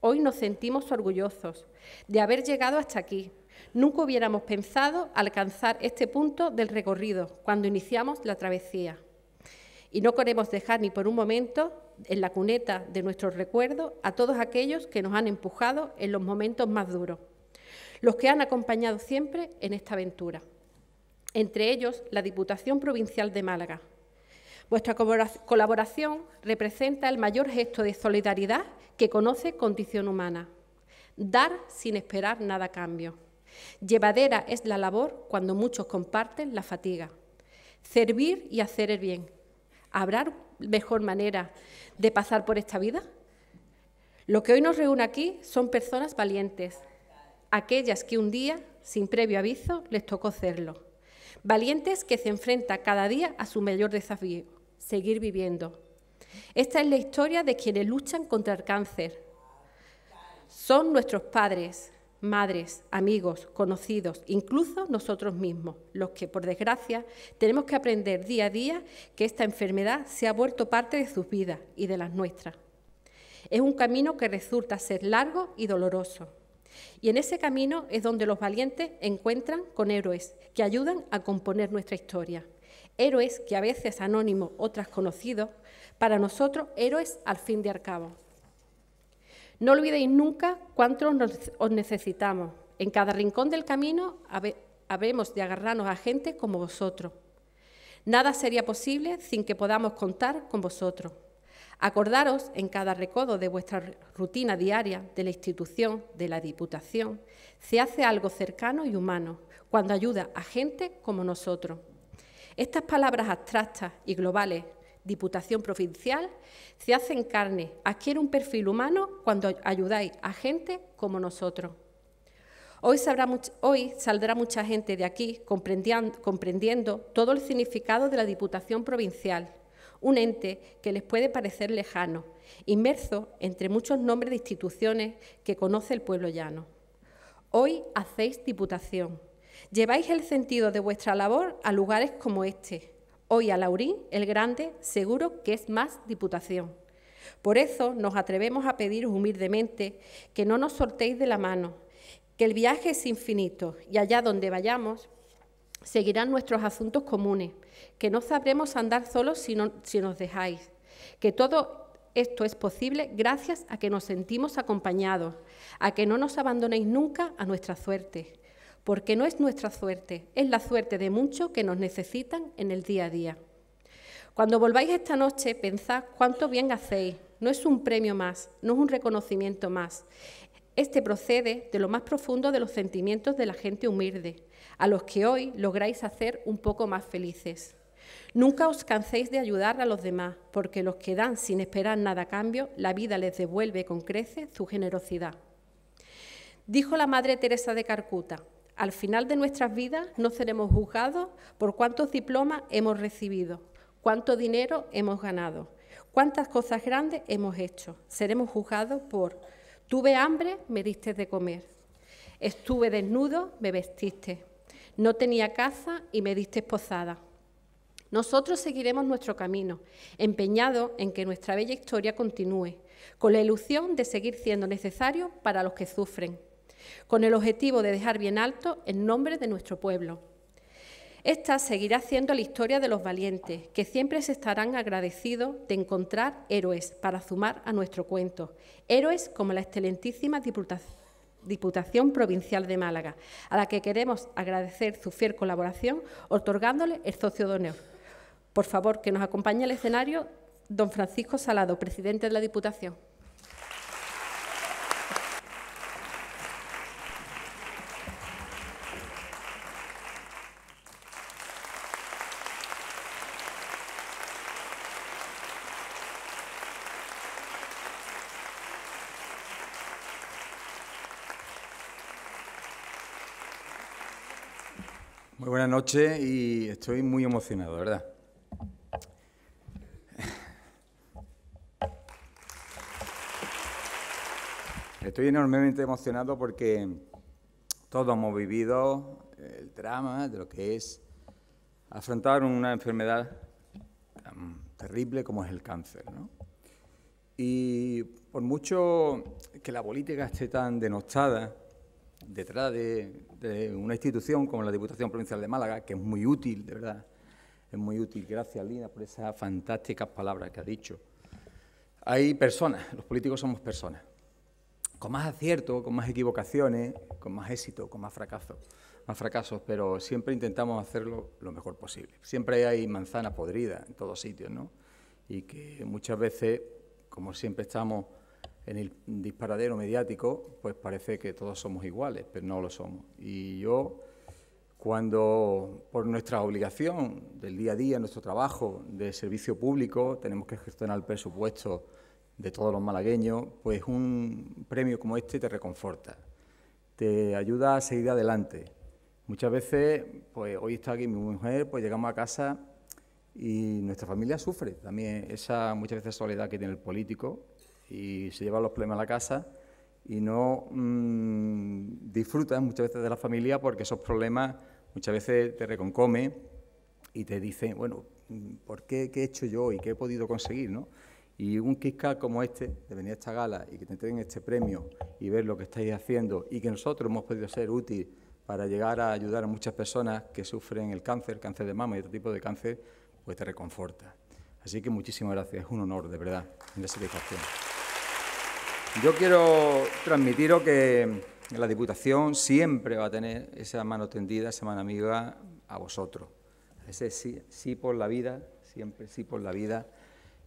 Hoy nos sentimos orgullosos de haber llegado hasta aquí. Nunca hubiéramos pensado alcanzar este punto del recorrido cuando iniciamos la travesía. Y no queremos dejar ni por un momento en la cuneta de nuestros recuerdos a todos aquellos que nos han empujado en los momentos más duros, los que han acompañado siempre en esta aventura. Entre ellos, la Diputación Provincial de Málaga, Vuestra colaboración representa el mayor gesto de solidaridad que conoce condición humana. Dar sin esperar nada a cambio. Llevadera es la labor cuando muchos comparten la fatiga. Servir y hacer el bien. ¿Habrá mejor manera de pasar por esta vida? Lo que hoy nos reúne aquí son personas valientes, aquellas que un día, sin previo aviso, les tocó hacerlo. Valientes que se enfrentan cada día a su mayor desafío, seguir viviendo. Esta es la historia de quienes luchan contra el cáncer. Son nuestros padres, madres, amigos, conocidos, incluso nosotros mismos, los que, por desgracia, tenemos que aprender día a día que esta enfermedad se ha vuelto parte de sus vidas y de las nuestras. Es un camino que resulta ser largo y doloroso. Y en ese camino es donde los valientes encuentran con héroes que ayudan a componer nuestra historia héroes que a veces anónimos, otras conocidos, para nosotros héroes al fin de al cabo. No olvidéis nunca cuánto os necesitamos. En cada rincón del camino habemos de agarrarnos a gente como vosotros. Nada sería posible sin que podamos contar con vosotros. Acordaros en cada recodo de vuestra rutina diaria de la institución, de la Diputación, se hace algo cercano y humano cuando ayuda a gente como nosotros. Estas palabras abstractas y globales, Diputación Provincial, se hacen carne, adquiere un perfil humano cuando ayudáis a gente como nosotros. Hoy, hoy, saldrá mucha gente de aquí comprendiendo, comprendiendo todo el significado de la Diputación Provincial, un ente que les puede parecer lejano, inmerso entre muchos nombres de instituciones que conoce el pueblo llano. Hoy hacéis Diputación, Lleváis el sentido de vuestra labor a lugares como este. Hoy a Laurín, el Grande, seguro que es más diputación. Por eso nos atrevemos a pediros humildemente que no nos soltéis de la mano, que el viaje es infinito y allá donde vayamos seguirán nuestros asuntos comunes, que no sabremos andar solos si, nos dejáis, que todo esto es posible gracias a que nos sentimos acompañados, a que no nos abandonéis nunca a nuestra suerte, porque no es nuestra suerte, es la suerte de muchos que nos necesitan en el día a día. Cuando volváis esta noche, pensad cuánto bien hacéis. No es un premio más, no es un reconocimiento más. Este procede de lo más profundo de los sentimientos de la gente humilde, a los que hoy lográis hacer un poco más felices. Nunca os canséis de ayudar a los demás, porque los que dan sin esperar nada a cambio, la vida les devuelve con crece su generosidad. Dijo la Madre Teresa de Carcuta, al final de nuestras vidas no seremos juzgados por cuántos diplomas hemos recibido, cuánto dinero hemos ganado, cuántas cosas grandes hemos hecho. Seremos juzgados por tuve hambre, me diste de comer, estuve desnudo, me vestiste, no tenía casa y me diste posada. Nosotros seguiremos nuestro camino, empeñados en que nuestra bella historia continúe, con la ilusión de seguir siendo necesario para los que sufren, con el objetivo de dejar bien alto el nombre de nuestro pueblo. Esta seguirá siendo la historia de los valientes, que siempre se estarán agradecidos de encontrar héroes para sumar a nuestro cuento, héroes como la excelentísima Diputación Provincial de Málaga, a la que queremos agradecer su fiel colaboración otorgándole el socio de honor. Por favor, que nos acompañe al escenario don Francisco Salado, presidente de la Diputación. Muy buenas noches y estoy muy emocionado, ¿verdad? Estoy enormemente emocionado porque todos hemos vivido el drama de lo que es afrontar una enfermedad tan terrible como es el cáncer. ¿no? Y por mucho que la política esté tan denostada detrás de, de, una institución como la Diputación Provincial de Málaga, que es muy útil, de verdad, es muy útil. Gracias, Lina, por esas fantásticas palabras que ha dicho. Hay personas, los políticos somos personas con más acierto, con más equivocaciones, con más éxito, con más fracasos, más fracasos, pero siempre intentamos hacerlo lo mejor posible. Siempre hay manzana podrida en todos sitios, ¿no? Y que muchas veces, como siempre estamos en el disparadero mediático, pues parece que todos somos iguales, pero no lo somos. Y yo, cuando por nuestra obligación del día a día, nuestro trabajo de servicio público, tenemos que gestionar el presupuesto de todos los malagueños, pues un premio como este te reconforta, te ayuda a seguir adelante. Muchas veces, pues hoy está aquí mi mujer, pues llegamos a casa y nuestra familia sufre también esa muchas veces soledad que tiene el político y se lleva los problemas a la casa y no mmm, disfrutas muchas veces de la familia porque esos problemas muchas veces te reconcome y te dicen, bueno, ¿por qué, qué he hecho yo y qué he podido conseguir? ¿no? Y un Kika como este, de venir a esta gala y que te entreguen este premio y ver lo que estáis haciendo y que nosotros hemos podido ser útil para llegar a ayudar a muchas personas que sufren el cáncer, cáncer de mama y otro tipo de cáncer, pues te reconforta. Así que muchísimas gracias, es un honor, de verdad, una satisfacción. Yo quiero transmitiros que la Diputación siempre va a tener esa mano tendida, esa mano amiga a vosotros. Ese sí, sí por la vida, siempre sí por la vida.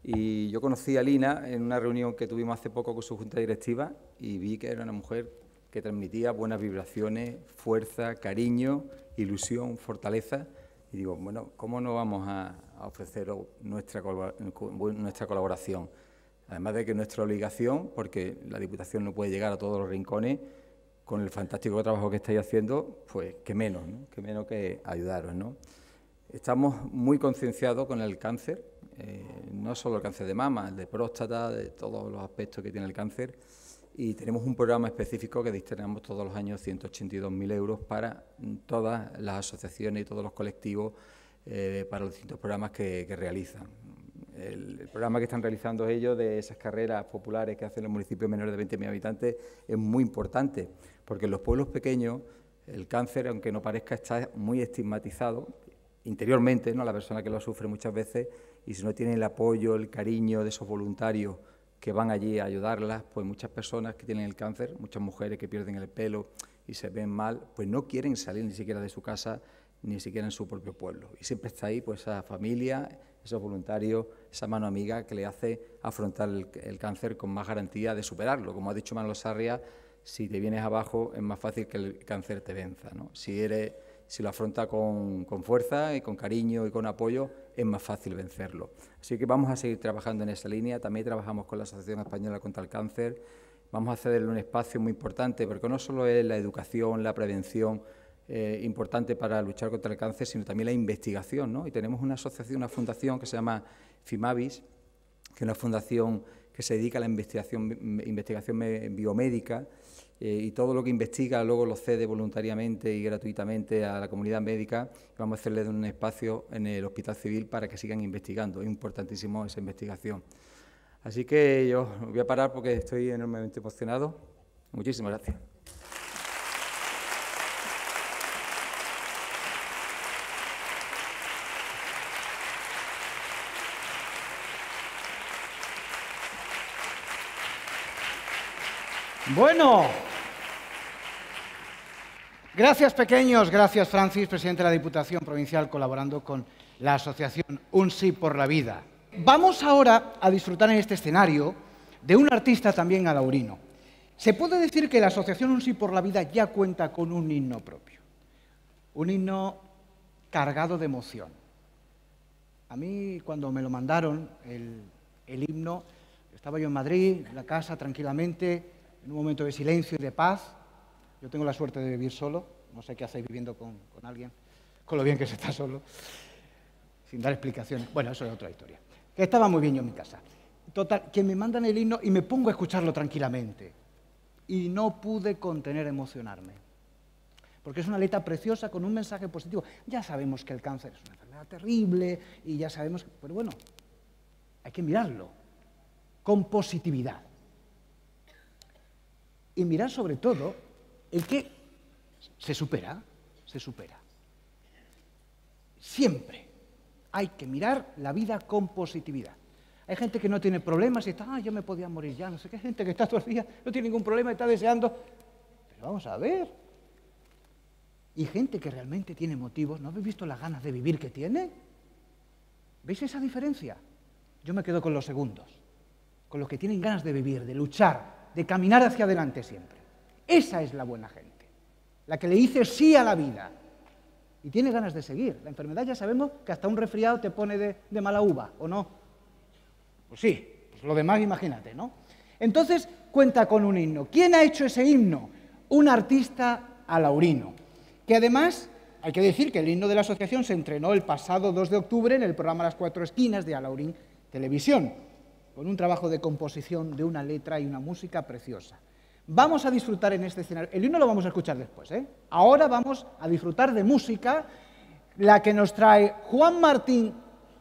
Y yo conocí a Lina en una reunión que tuvimos hace poco con su junta directiva y vi que era una mujer que transmitía buenas vibraciones, fuerza, cariño, ilusión, fortaleza. Y digo, bueno, ¿cómo no vamos a, ofrecer nuestra, nuestra colaboración? Además de que nuestra obligación, porque la Diputación no puede llegar a todos los rincones, con el fantástico trabajo que estáis haciendo, pues qué menos, ¿no? qué menos que ayudaros. ¿no? Estamos muy concienciados con el cáncer, eh, no solo el cáncer de mama, el de próstata, de todos los aspectos que tiene el cáncer. Y tenemos un programa específico que destinamos todos los años 182.000 euros para todas las asociaciones y todos los colectivos eh, para los distintos programas que, realizan. El, programa que están realizando ellos de esas carreras populares que hacen los municipios menores de 20.000 habitantes es muy importante, porque en los pueblos pequeños el cáncer, aunque no parezca, está muy estigmatizado interiormente, ¿no? la persona que lo sufre muchas veces, y si no tiene el apoyo, el cariño de esos voluntarios que van allí a ayudarlas, pues muchas personas que tienen el cáncer, muchas mujeres que pierden el pelo y se ven mal, pues no quieren salir ni siquiera de su casa, ni siquiera en su propio pueblo. Y siempre está ahí pues esa familia, esos voluntarios, esa mano amiga que le hace afrontar el, cáncer con más garantía de superarlo. Como ha dicho Manolo Sarria, si te vienes abajo es más fácil que el cáncer te venza. ¿no? Si eres si lo afronta con, con, fuerza y con cariño y con apoyo, es más fácil vencerlo. Así que vamos a seguir trabajando en esa línea. También trabajamos con la Asociación Española contra el Cáncer. Vamos a cederle un espacio muy importante, porque no solo es la educación, la prevención, eh, importante para luchar contra el cáncer, sino también la investigación. ¿no? Y tenemos una asociación, una fundación que se llama FIMAVIS, que es una fundación que se dedica a la investigación, investigación biomédica eh, y todo lo que investiga luego lo cede voluntariamente y gratuitamente a la comunidad médica. Vamos a hacerle un espacio en el Hospital Civil para que sigan investigando. Es importantísimo esa investigación. Así que yo voy a parar porque estoy enormemente emocionado. Muchísimas gracias. Bueno, gracias pequeños, gracias Francis, presidente de la Diputación Provincial, colaborando con la asociación Un Sí por la Vida. Vamos ahora a disfrutar en este escenario de un artista también alaurino. Se puede decir que la asociación Un Sí por la Vida ya cuenta con un himno propio, un himno cargado de emoción. A mí cuando me lo mandaron, el, el himno, estaba yo en Madrid, en la casa, tranquilamente, en un momento de silencio y de paz. Yo tengo la suerte de vivir solo, no sé qué hacéis viviendo con, alguien, con lo bien que se está solo, sin dar explicaciones. Bueno, eso es otra historia. Que estaba muy bien yo en mi casa. Total, que me mandan el himno y me pongo a escucharlo tranquilamente. Y no pude contener emocionarme. Porque es una letra preciosa con un mensaje positivo. Ya sabemos que el cáncer es una enfermedad terrible y ya sabemos, pero bueno, hay que mirarlo con positividad y mirar sobre todo el que se supera, se supera. Siempre hay que mirar la vida con positividad. Hay gente que no tiene problemas y está, ah, yo me podía morir ya, no sé qué, gente que está todo el día, no tiene ningún problema está deseando. Pero vamos a ver. Y gente que realmente tiene motivos, ¿no habéis visto las ganas de vivir que tiene? ¿Veis esa diferencia? Yo me quedo con los segundos, con los que tienen ganas de vivir, de luchar, de caminar hacia adelante siempre. Esa es la buena gente, la que le dice sí a la vida y tiene ganas de seguir. La enfermedad ya sabemos que hasta un resfriado te pone de, mala uva, ¿o no? Pues sí, pues lo demás imagínate, ¿no? Entonces cuenta con un himno. ¿Quién ha hecho ese himno? Un artista alaurino, que además hay que decir que el himno de la asociación se entrenó el pasado 2 de octubre en el programa Las Cuatro Esquinas de Alaurín Televisión con un trabajo de composición de una letra y una música preciosa. Vamos a disfrutar en este escenario, el himno lo vamos a escuchar después, ¿eh? ahora vamos a disfrutar de música, la que nos trae Juan Martín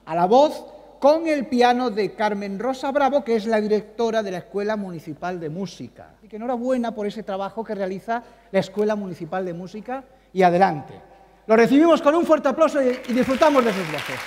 a la voz con el piano de Carmen Rosa Bravo, que es la directora de la Escuela Municipal de Música. Y que enhorabuena por ese trabajo que realiza la Escuela Municipal de Música y adelante. Lo recibimos con un fuerte aplauso y disfrutamos de sus voces.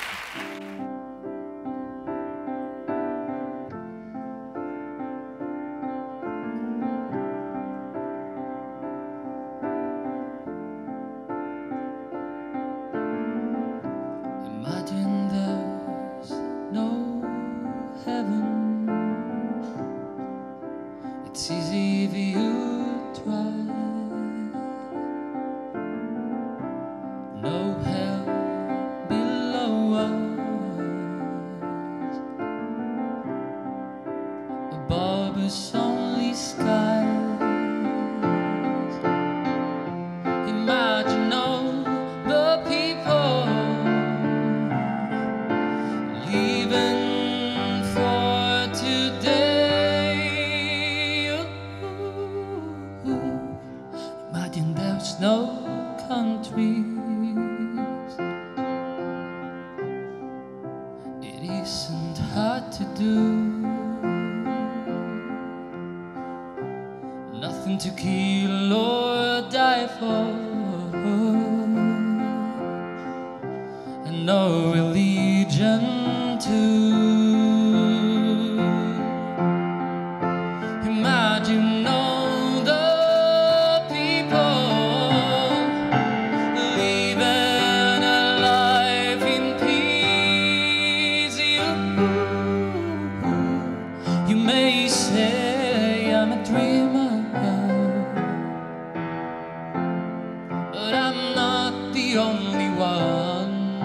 the only one.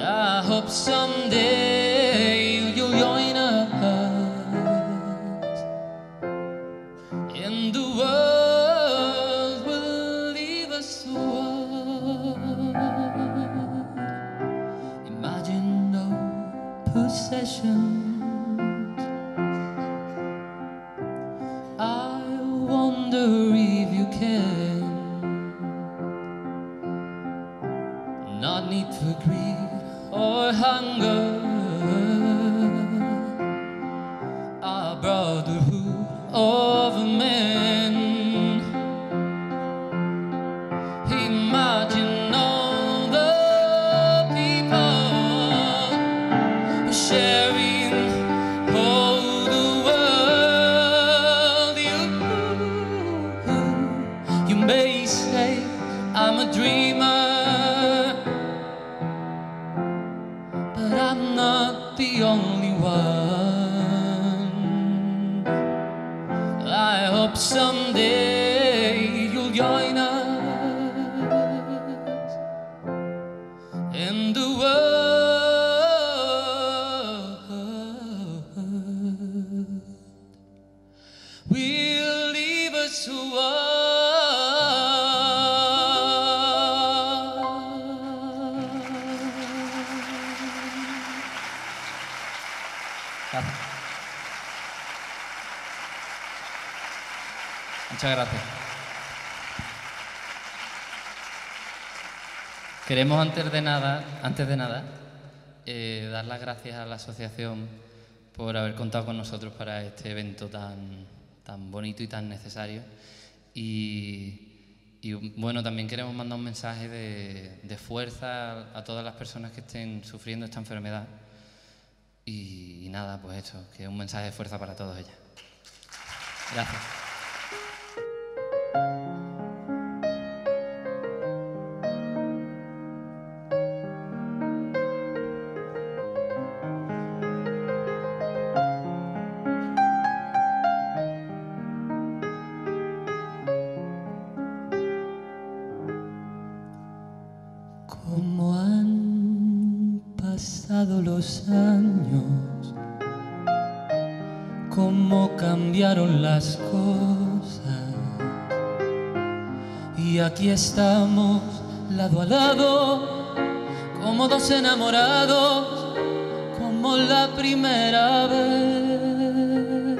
I hope someday. Muchas gracias. Queremos antes de nada, antes de nada, eh, dar las gracias a la asociación por haber contado con nosotros para este evento tan, tan bonito y tan necesario. Y, bueno, también queremos mandar un mensaje de, fuerza a, todas las personas que estén sufriendo esta enfermedad. Y, nada, pues esto, que es un mensaje de fuerza para todos ellas. Gracias. Como la primera vez.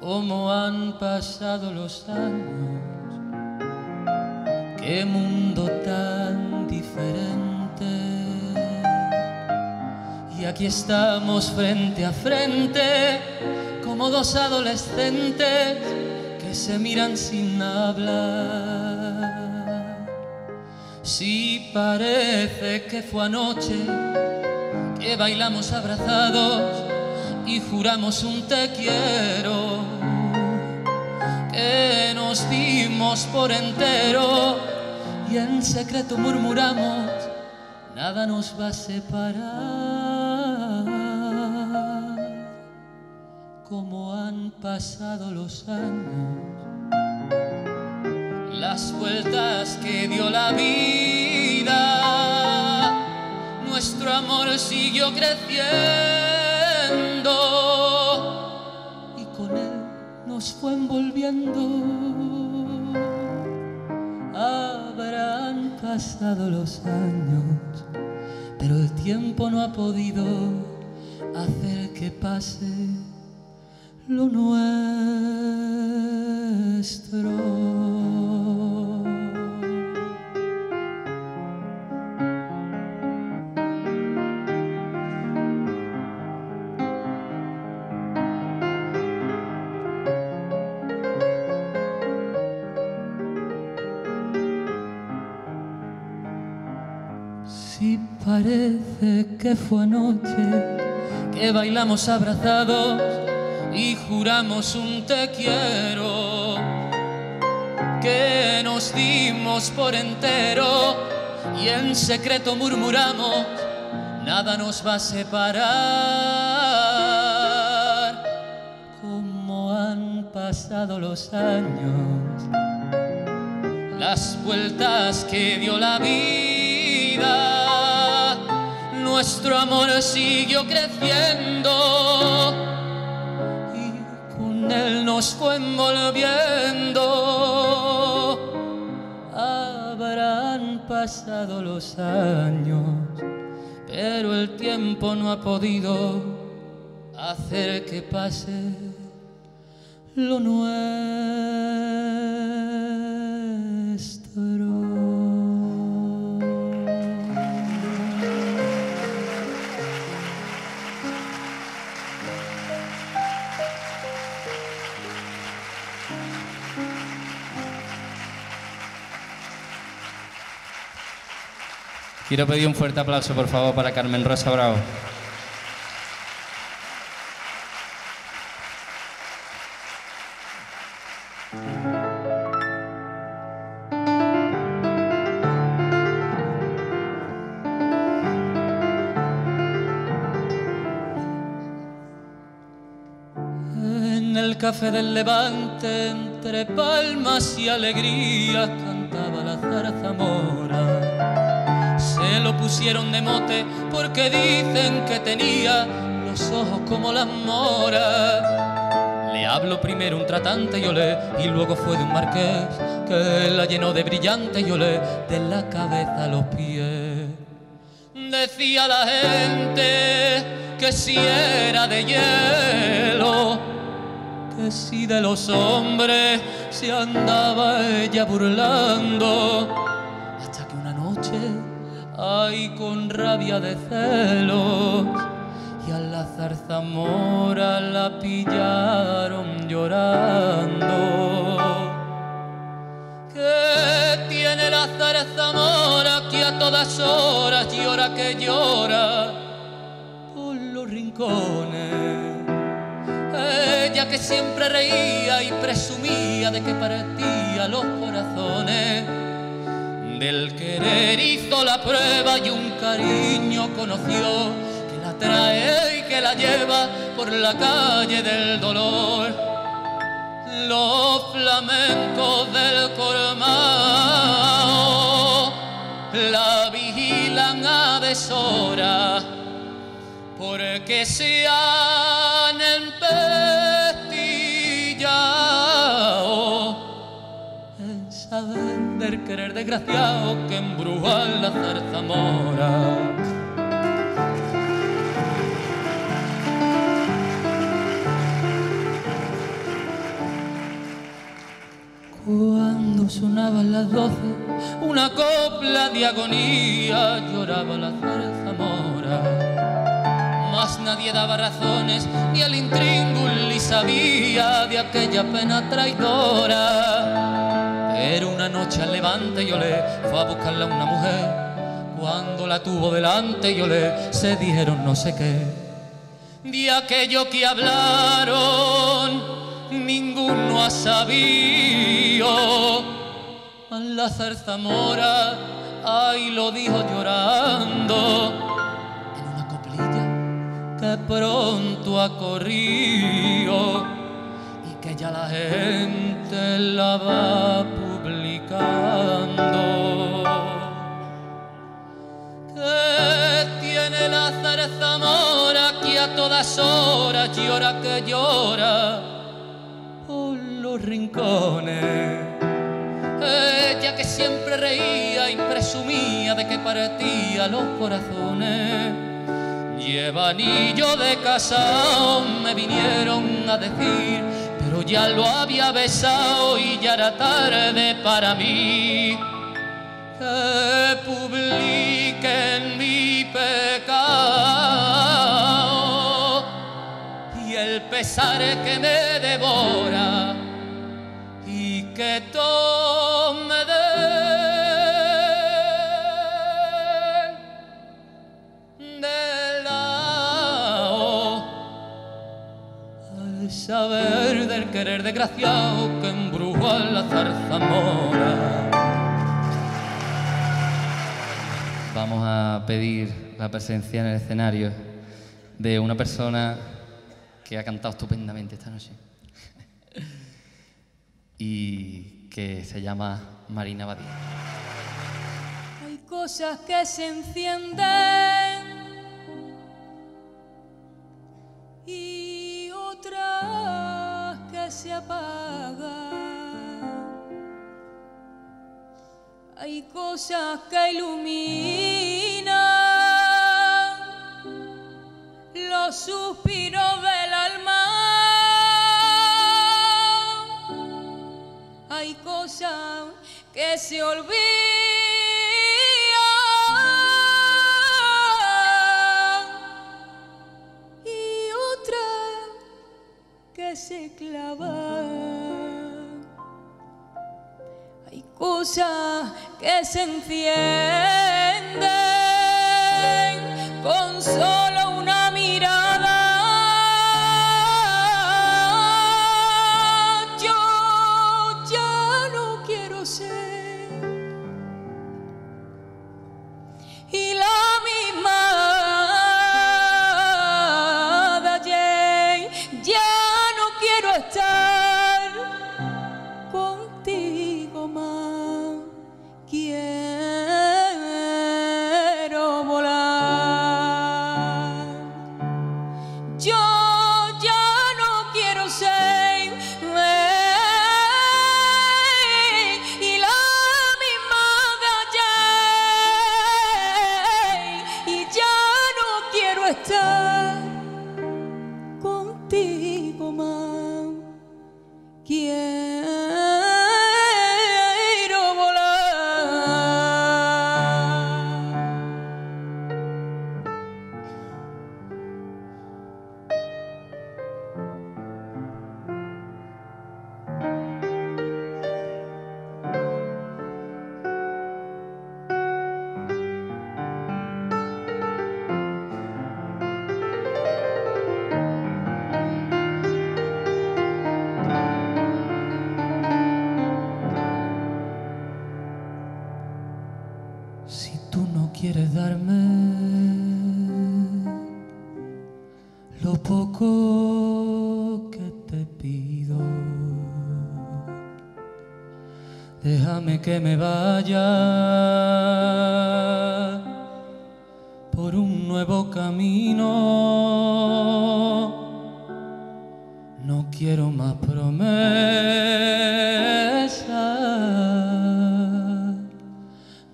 Cómo han pasado los años. Qué mundo tan diferente. Y aquí estamos frente a frente, como dos adolescentes que se miran sin hablar. Si parece que fue anoche que bailamos abrazados y juramos un te quiero, que nos dimos por entero y en secreto murmuramos, nada nos va a separar. Como han pasado los años, las vueltas que dio la vida, nuestro amor siguió creciendo y con él nos fue envolviendo. Habrán pasado los años, pero el tiempo no ha podido hacer que pase lo nuestro. Parece que fue anoche que bailamos abrazados y juramos un te quiero, que nos dimos por entero y en secreto murmuramos, nada nos va a separar. Como han pasado los años, las vueltas que dio la vida, nuestro amor siguió creciendo y con él nos fue envolviendo. Habrán pasado los años, pero el tiempo no ha podido hacer que pase lo nuestro. Quiero pedir un fuerte aplauso, por favor, para Carmen Rosa Bravo. En el café del Levante, entre palmas y alegrías, cantaba la zarzamora. Lo pusieron de mote porque dicen que tenía los ojos como las moras. Le hablo primero un tratante y olé, y luego fue de un marqués que la llenó de brillante y olé de la cabeza a los pies. Decía la gente que si era de hielo, que si de los hombres se andaba ella burlando, hasta que una noche, ay, con rabia de celos, y a la zarzamora la pillaron llorando. ¿Qué tiene la zarzamora que a todas horas llora que llora por los rincones? Ella que siempre reía y presumía de que partía los corazones. Del querer hizo la prueba y un cariño conoció que la trae y que la lleva por la calle del dolor. Los flamencos del Cormao la vigilan a deshora porque se han querer desgraciado que embruja la zarzamora. Cuando sonaban las doce, una copla de agonía lloraba la zarzamora. Nadie daba razones, ni el intríngulis sabía de aquella pena traidora. Pero una noche al levante yo le fue a buscarla una mujer. Cuando la tuvo delante yo le se dijeron no sé qué. De aquello que hablaron, ninguno ha sabido. La zarzamora, ay, lo dijo llorando que pronto ha corrido y que ya la gente la va publicando. ¿Qué tiene la zarzamora que a todas horas llora que llora por los rincones? Ella que siempre reía y presumía de que partía los corazones. Lleva anillo de casao, me vinieron a decir, pero ya lo había besado y ya era tarde para mí. Que publiquen mi pecado y el pesar que me devora y que todo saber del querer desgraciado que embrujó a la zarzamora. Vamos a pedir la presencia en el escenario de una persona que ha cantado estupendamente esta noche y que se llama Marina Badía. Hay cosas que se encienden Hay cosas que iluminan los suspiros del alma. Hay cosas que se olvidan y otras que se clavan. Hay cosas que se encienden con solo que me vaya por un nuevo camino. No quiero más promesas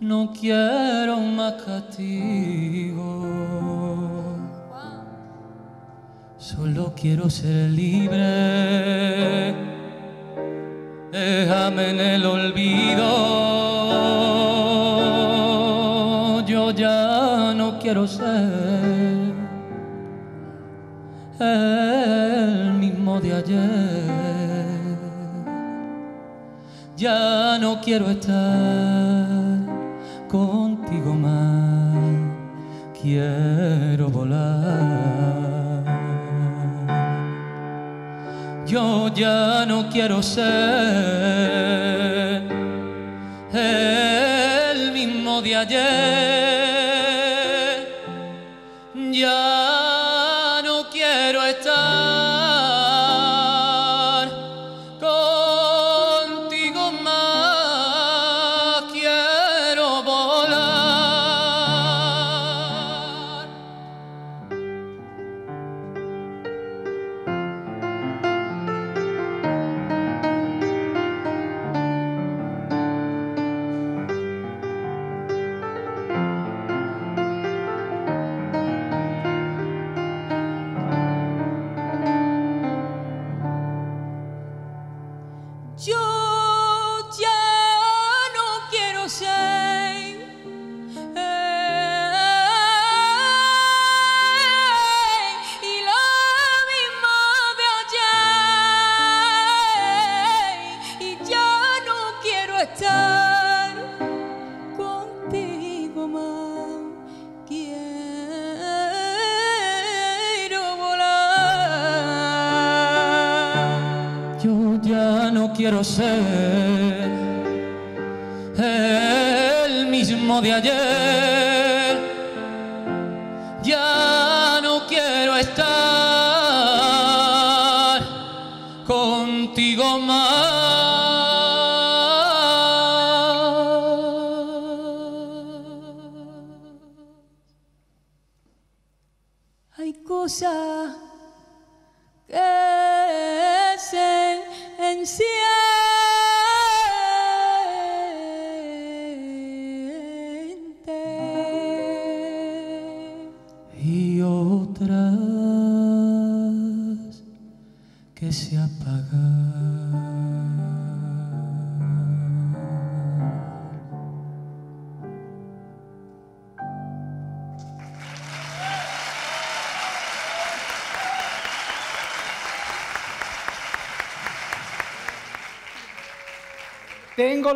no quiero más castigo. Solo quiero ser libre. Déjame en el olvido. Yo ya no quiero ser el mismo de ayer. Ya no quiero estar contigo más, quiero volar. Yo ya no quiero ser el mismo de ayer.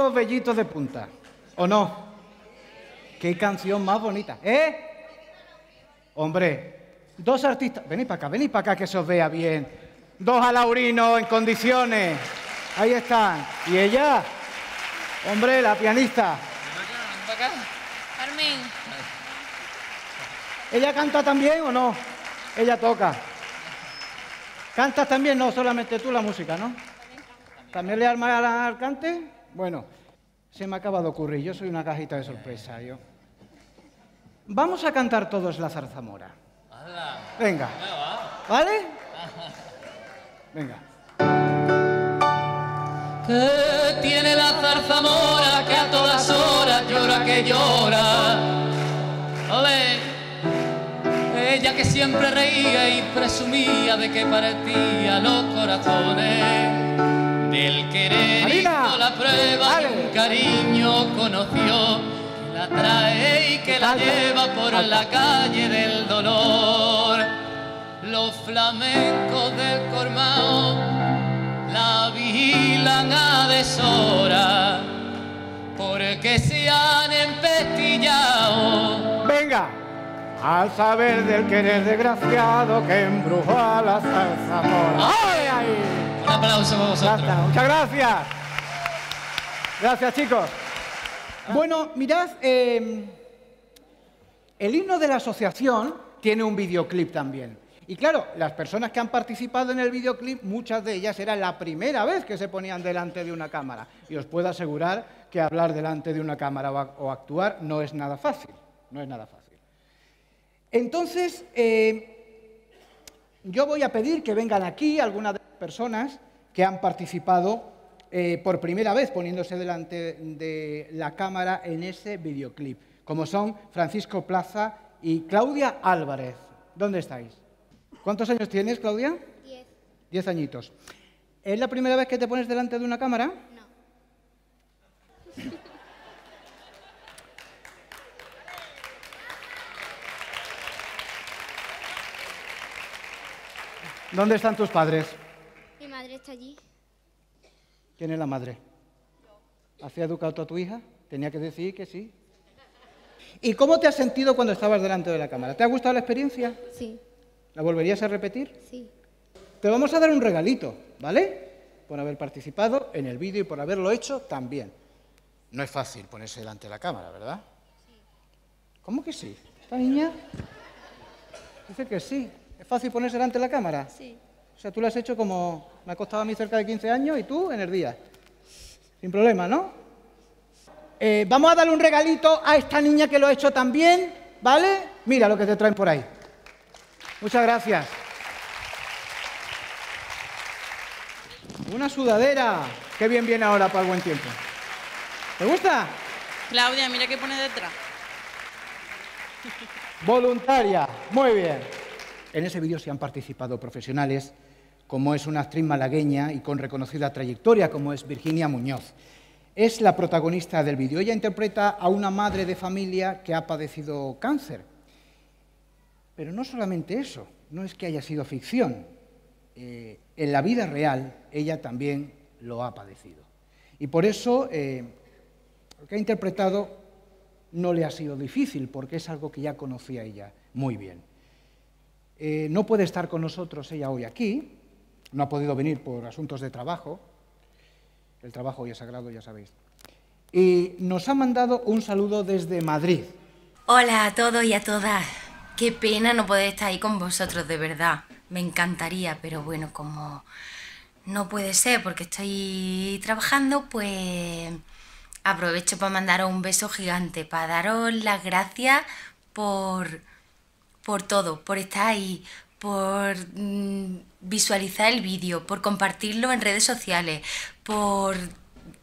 Los vellitos de punta, ¿o no? Qué canción más bonita, ¿eh? Hombre, dos artistas. Venid para acá, venid para acá que se os vea bien. Dos alaurinos en condiciones. Ahí están. ¿Y ella? Hombre, la pianista. Carmen. ¿Ella canta también o no? Ella toca. ¿Cantas también? No, solamente tú la música, ¿no? ¿También le armas al, cante? Bueno, se me acaba de ocurrir. Yo soy una cajita de sorpresa, yo. Vamos a cantar todos la zarzamora. Venga. ¿Vale? Venga. que tiene la zarzamora que a todas horas llora que llora. Ole, ella que siempre reía y presumía de que partía los corazones. Del querer hizo la prueba de un cariño conoció que la trae y que la lleva por la calle del dolor. Los flamencos del Cormao la vigilan a deshora porque se han empestillado. Venga. Al saber del querer desgraciado que embrujó a la zarzamora. ¡Ole ahí! Un aplauso para vosotros. está, muchas gracias. Gracias, chicos. Bueno, mirad, eh, el himno de la asociación tiene un videoclip también. Y claro, las personas que han participado en el videoclip, muchas de ellas era la primera vez que se ponían delante de una cámara. Y os puedo asegurar que hablar delante de una cámara o, actuar no es nada fácil. No es nada fácil. Entonces, eh, yo voy a pedir que vengan aquí algunas de las personas que han participado eh, por primera vez poniéndose delante de la cámara en ese videoclip, como son Francisco Plaza y Claudia Álvarez. ¿Dónde estáis? ¿Cuántos años tienes, Claudia? Diez. Diez añitos. ¿Es la primera vez que te pones delante de una cámara? No. ¿Dónde están tus padres? Madre está allí. ¿Quién es la madre? ¿Has educado a tu hija? Tenía que decir que sí. ¿Y cómo te has sentido cuando estabas delante de la cámara? ¿Te ha gustado la experiencia? Sí, ¿La volverías a repetir? sí. Te vamos a dar un regalito, ¿vale? Por haber participado en el vídeo y por haberlo hecho también. No es fácil ponerse delante de la cámara, ¿verdad? ¿Cómo que sí? ¿Esta niña? Dice que sí. ¿Es fácil ponerse delante de la cámara? Sí. O sea, tú lo has hecho como me ha costado a mí cerca de 15 años y tú en el día. Sin problema, ¿no? Eh, vamos a darle un regalito a esta niña que lo ha hecho también, ¿vale? Mira lo que te traen por ahí. Muchas gracias. Una sudadera. Qué bien viene ahora para el buen tiempo. ¿Te gusta? Claudia, mira qué pone detrás. Voluntaria. Muy bien. En ese vídeo se han participado profesionales, como es una actriz malagueña y con reconocida trayectoria, como es Virginia Muñoz. Es la protagonista del vídeo. Ella interpreta a una madre de familia que ha padecido cáncer. Pero no solamente eso, no es que haya sido ficción. Eh, en la vida real ella también lo ha padecido. Y por eso eh, lo que ha interpretado no le ha sido difícil, porque es algo que ya conocía ella muy bien. Eh, no puede estar con nosotros ella hoy aquí, no ha podido venir por asuntos de trabajo, el trabajo hoy es sagrado, ya sabéis. Y nos ha mandado un saludo desde Madrid. Hola a todos y a todas. Qué pena no poder estar ahí con vosotros, de verdad. Me encantaría, pero bueno, como no puede ser porque estoy trabajando, pues aprovecho para mandaros un beso gigante, para daros las gracias por, por todo, por estar ahí, por mm, visualizar el vídeo, por compartirlo en redes sociales, por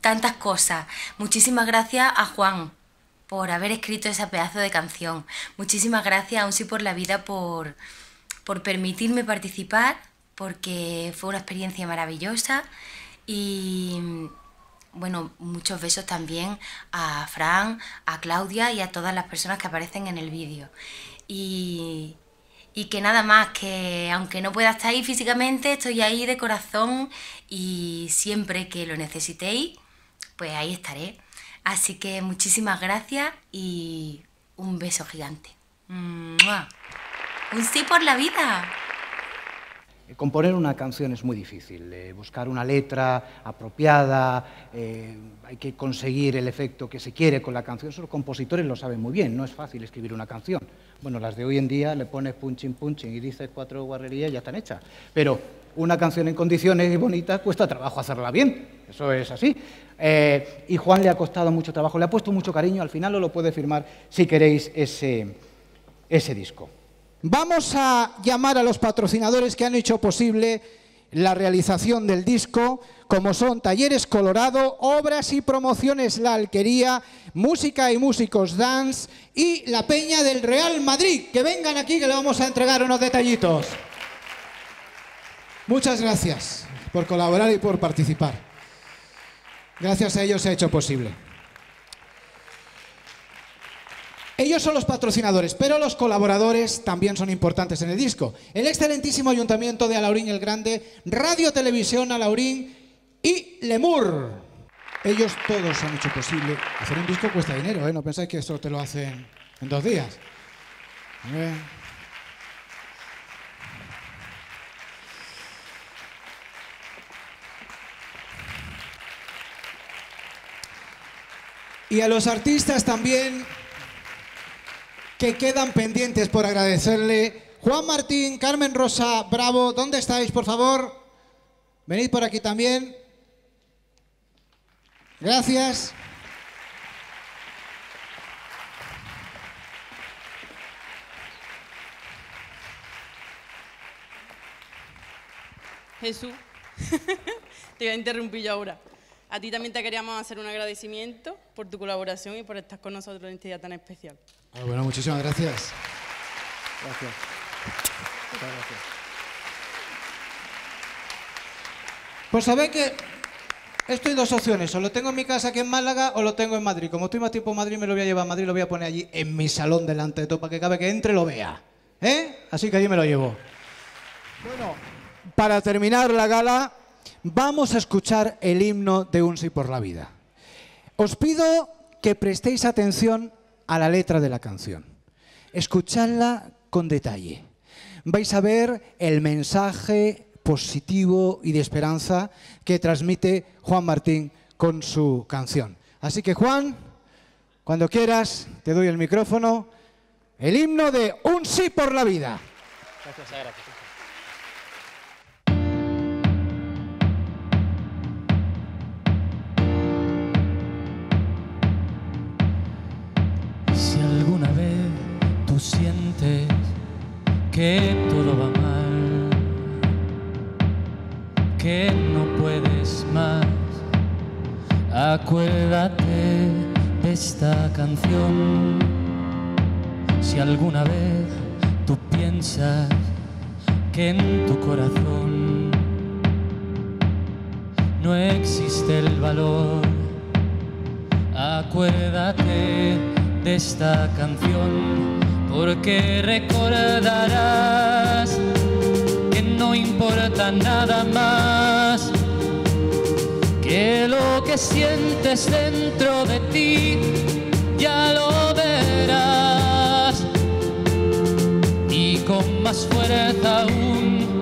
tantas cosas. Muchísimas gracias a Juan por haber escrito ese pedazo de canción. Muchísimas gracias a Un Sí por la Vida por, por permitirme participar, porque fue una experiencia maravillosa y bueno, muchos besos también a Fran, a Claudia y a todas las personas que aparecen en el vídeo. Y, y que nada más, que aunque no pueda estar ahí físicamente, estoy ahí de corazón y siempre que lo necesitéis, pues ahí estaré. Así que muchísimas gracias y un beso gigante. Un sí por la vida. Componer una canción es muy difícil, eh, buscar una letra apropiada, eh, hay que conseguir el efecto que se quiere con la canción, eso los compositores lo saben muy bien, no es fácil escribir una canción. Bueno, las de hoy en día le pones punching punching y dices cuatro guarrerías y ya están hechas, pero una canción en condiciones y bonita cuesta trabajo hacerla bien, eso es así. Eh, y Juan le ha costado mucho trabajo, le ha puesto mucho cariño, al final lo puede firmar si queréis ese disco. Vamos a llamar a los patrocinadores que han hecho posible la realización del disco, como son Talleres Colorado, Obras y Promociones La Alquería, Música y Músicos Dance y La Peña del Real Madrid. Que vengan aquí que le vamos a entregar unos detallitos. Muchas gracias por colaborar y por participar. Gracias a ellos se ha hecho posible. Ellos son los patrocinadores, pero los colaboradores también son importantes en el disco. El excelentísimo Ayuntamiento de Alaurín el Grande, Radio Televisión Alaurín y Lemur. Ellos todos han hecho posible. Hacer un disco cuesta dinero, ¿eh? No pensáis que esto te lo hacen en dos días. Y a los artistas también que quedan pendientes por agradecerle. Juan Martín, Carmen Rosa, Bravo, ¿dónde estáis, por favor? Venid por aquí también. Gracias. Jesús, te voy a interrumpir yo ahora. A ti también te queríamos hacer un agradecimiento por tu colaboración y por estar con nosotros en este día tan especial. Ah, bueno, muchísimas gracias. Gracias. Muchas gracias. Pues sabéis que estoy dos opciones, o lo tengo en mi casa aquí en Málaga o lo tengo en Madrid. Como estoy más tiempo en Madrid, me lo voy a llevar a Madrid, lo voy a poner allí en mi salón delante de todo para que vez que entre lo vea. ¿Eh? Así que allí me lo llevo. Bueno, para terminar la gala, vamos a escuchar el himno de Un Sí por la Vida. Os pido que prestéis atención a la letra de la canción. Escuchadla con detalle. Vais a ver el mensaje positivo y de esperanza que transmite Juan Martín con su canción. Así que Juan, cuando quieras, te doy el micrófono. El himno de Un sí por la vida. Gracias, gracias. Sientes que todo va mal, que no puedes más, acuérdate de esta canción. Si alguna vez tú piensas que en tu corazón no existe el valor, acuérdate de esta canción, porque recordarás que no importa nada más que lo que sientes dentro de ti, ya lo verás. Y con más fuerza aún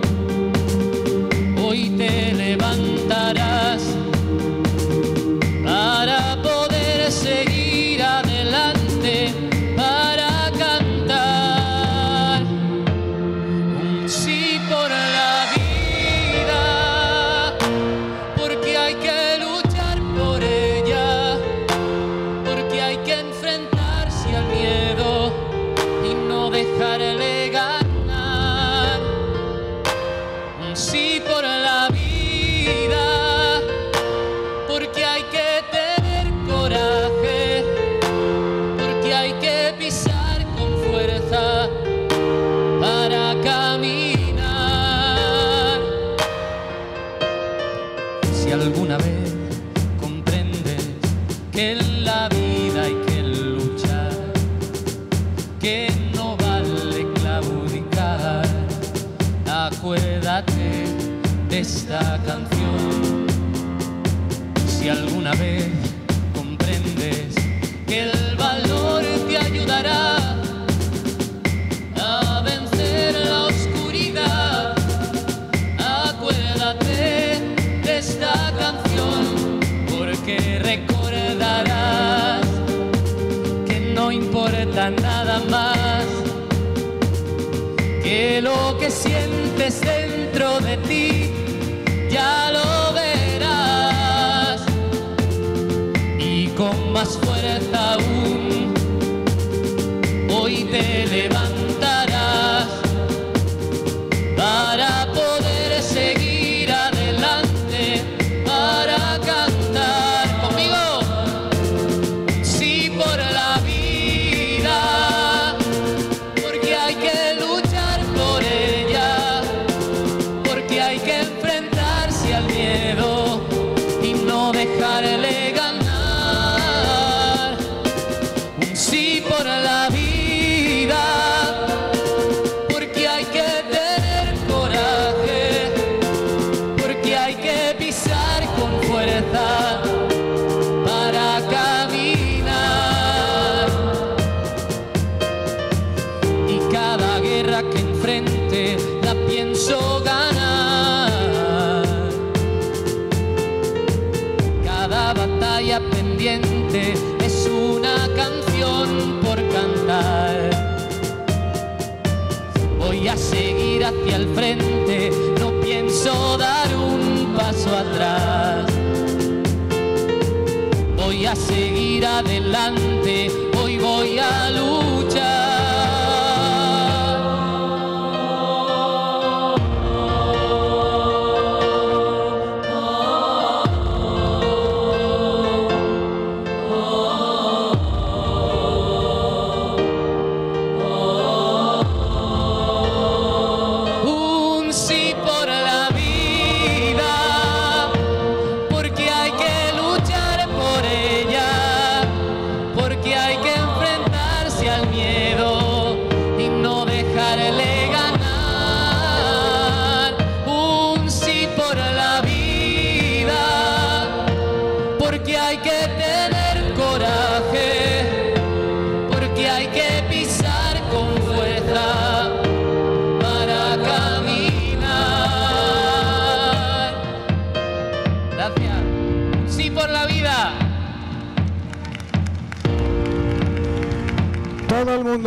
hoy te levantarás Acuérdate de esta canción. Si alguna vez comprendes que el valor te ayudará a vencer la oscuridad, acuérdate de esta canción, porque recordarás que no importa nada más que lo que sientes dentro de ti, ya lo verás. Y con más fuerza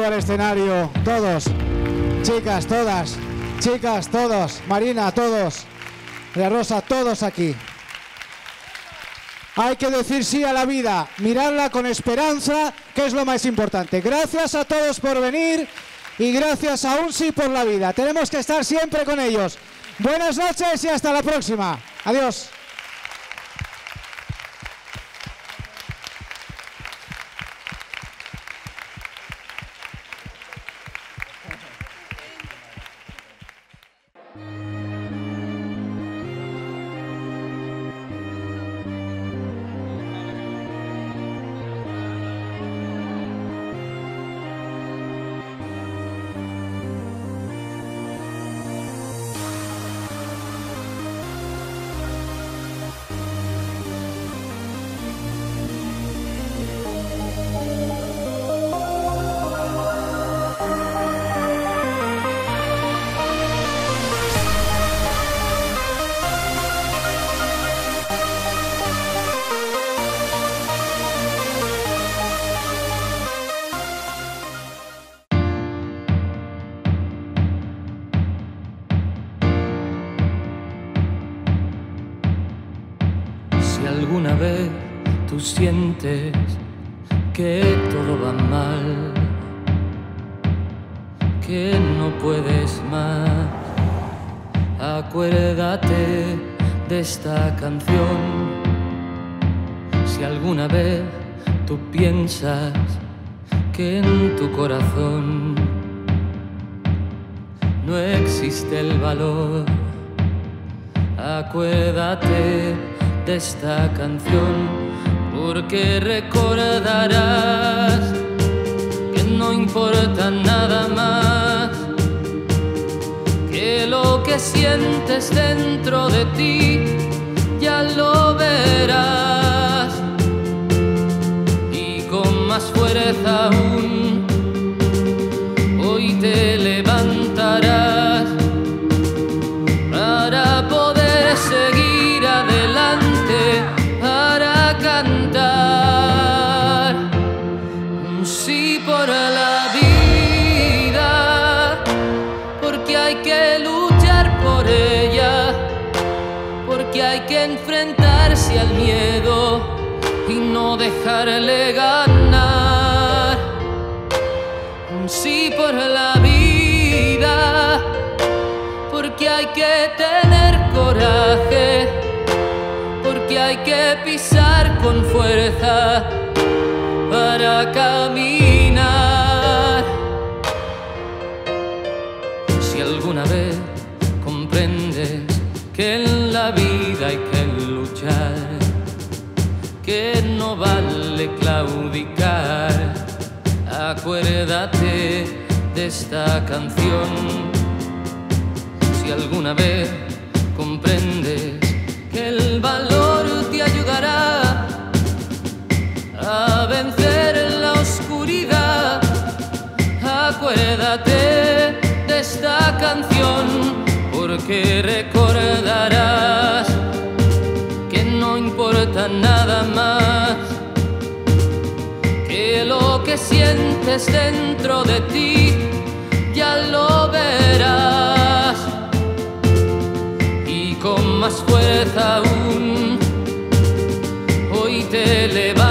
Al escenario, todos. Chicas, todas. Chicas, todos. Marina, todos. La Rosa, todos aquí. Hay que decir sí a la vida, mirarla con esperanza, que es lo más importante. Gracias a todos por venir y gracias a un sí por la vida. Tenemos que estar siempre con ellos. Buenas noches y hasta la próxima. Adiós. que pisar con fuerza para caminar. Si alguna vez comprendes que en la vida hay que luchar, que no vale claudicar, acuérdate de esta canción. Si alguna vez vencer en la oscuridad. Acuérdate de esta canción porque recordarás que no importa nada más que lo que sientes dentro de ti, ya lo verás y con más fuerza aún hoy te levantas.